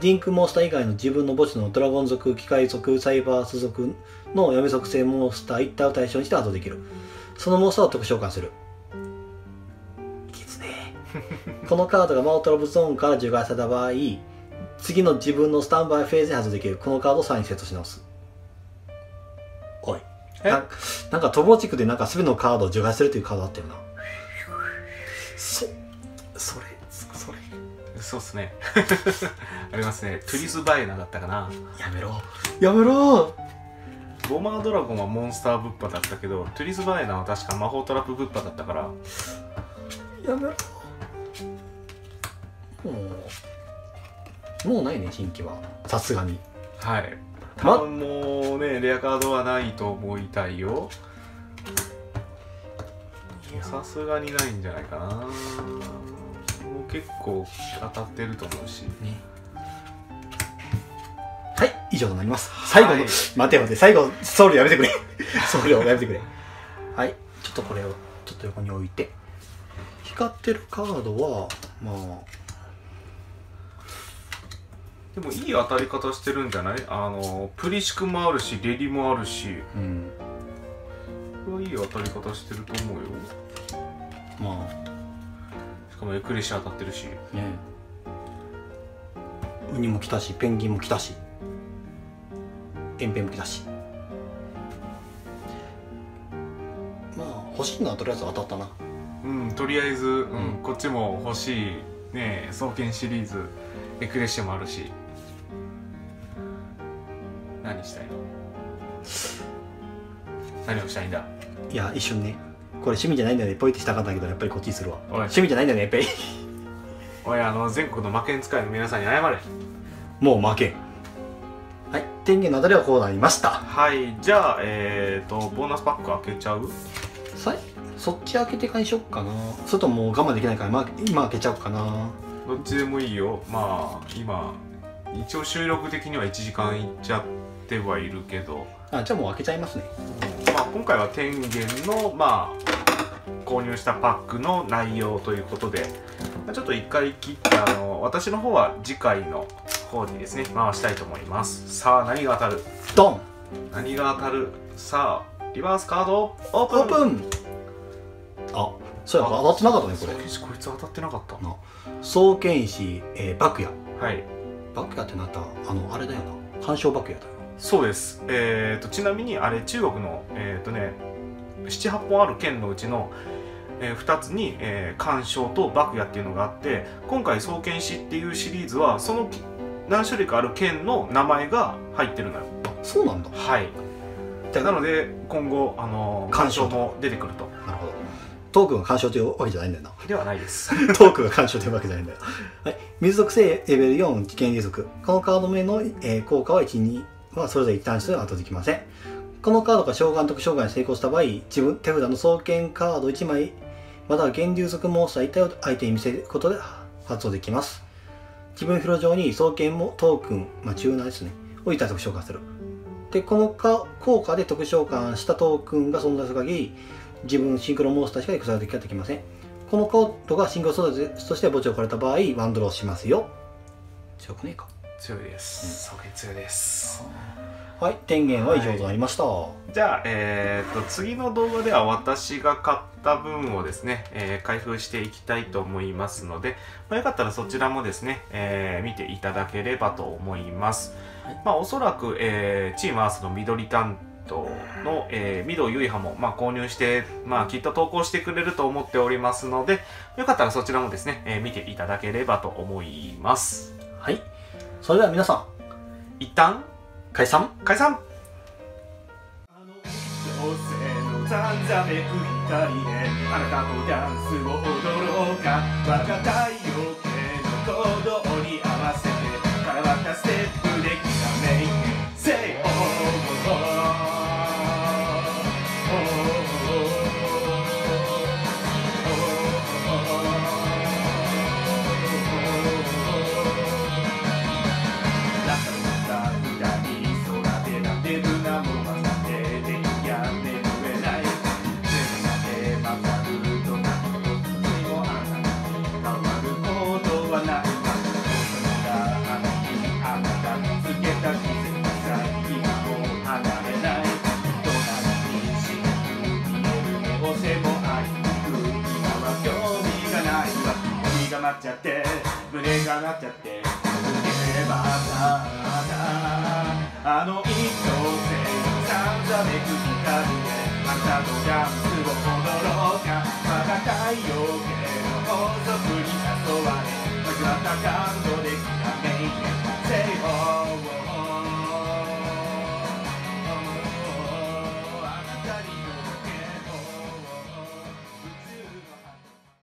リンクモンスター以外の自分の墓地のドラゴン族、機械族、サイバース族の闇属性モンスター一体を対象にして発動できる。そのモンスターを特召喚する。きつね このカードがマウトラブゾーンから除外された場合、次の自分のスタンバイフェーズに発動できる。このカードをさらにセットし直す。ななんかトボチックでなんか全てのカードを除外するというカードあったよな。そ、それ、それ。そうっすね ありますねトゥリスバイナだったかなやめろ。やめろボマードラゴンはモンスターブッパだったけどトゥリスバイナは確か魔法トラップブッパだったからやめろ。もう、もうないね、新規は。さすがに。はいま多分もうねレアカードはないと思いたいよさすがにないんじゃないかなもう結構当たってると思うしね。はい、以上となります。最後の、はい待て待て、最後、送料やめてくれ。送料やめてくれ。はい、ちょっとこれを、ちょっと横に置いて。光ってるカードは、まあ、でもいい当たり方してるんじゃない？あのプリシクもあるしレディもあるし。うん、これはいい当たり方してると思うよ。ましかもエクレシア当たってるし。あ、ね。ウニも来たし、ペンギンも来たし、エンペンも来たし。まあ、欲しいのはとりあえず当たったな。うんとりあえず、うんうん。こっちも欲しいね双剣シリーズエクレシアもあるし何したいの？何をしたいんだ？いや、一瞬ね。これ趣味じゃないんだよね。ポイってしたかったんだけど、やっぱりこっちにするわ。おい趣味じゃないんだよね、やっぱり。おいあの全国の魔剣使いの皆さんに謝れもう負けん。はい。天元のあたりはこうなりました。はいじゃあえっ、ー、とボーナスパック開けちゃう？さいそっち開けてからにしよっかな。それとももう我慢できないから、まあ、今開けちゃおうかな。どっちでもいいよまあ今一応収録的には1時間いっちゃってはいるけど、あ、じゃあもう開けちゃいますね。まあ、今回は天元のまあ購入したパックの内容ということで、まあちょっと一回切ってあの私の方は次回の方にですね回したいと思います。さあ何が当たる？ドン。何が当たる？さあリバースカードオープン。あ、そうや、当たってなかったね、これ。こいつ当たってなかった。な創建士、えー、バクヤ。はい。バクヤってなったあの、あれだよな。干渉バクヤだよそうです。えー、とちなみにあれ中国のえっ、とね78本ある剣のうちの、えー2つに、えー干渉と爆矢っていうのがあって今回双剣士っていうシリーズはそのき何種類かある剣の名前が入ってるのよ。そうなんだ。はい。じゃあなので今後あの干渉も出てくると。なるほど。トークが干渉というわけじゃないんだよな。ではないです。トークが干渉というわけじゃないんだよ。はい。水属性レベル4危険流属。このカード名の、えー効果は1、2はそれぞれ一単種で後できません。このカードが召喚特召喚に成功した場合、自分手札の双剣カード1枚、または源流属モンスター1体を相手に見せることで発動できます。自分フィロ上に双剣もトークン、まあ、チューですね、を1体特召喚する。で、このか効果で特召喚したトークンが存在する限り、自分シンクロモンスターしか戦う敵ができません。このカードがシングルソーとして墓地を置かれた場合、ワンドローしますよ。強くねえか。強いです。双剣強いです。はい、電源は以上となりました。じゃあ、えー、と次の動画では私が買った分をですね、えー開封していきたいと思いますので、まあ、よかったらそちらもですね、えー見ていただければと思います、はい。まあ、おそらく、えーチームアースの緑担当の、えー、御堂結葉も、まあ、購入して、まあ、きっと投稿してくれると思っておりますのでよかったらそちらもですね、えー見ていただければと思います。はい。それでは皆さん、一旦解散？解散。あの妖精のざんざめく光であなたとダンスを踊ろうか。我がなっちゃって「あの一等星さんざめく光でまたのダンスを踊ろうかまだ太陽系の法則に誘われまずは高感動できた名言 Say oh, oh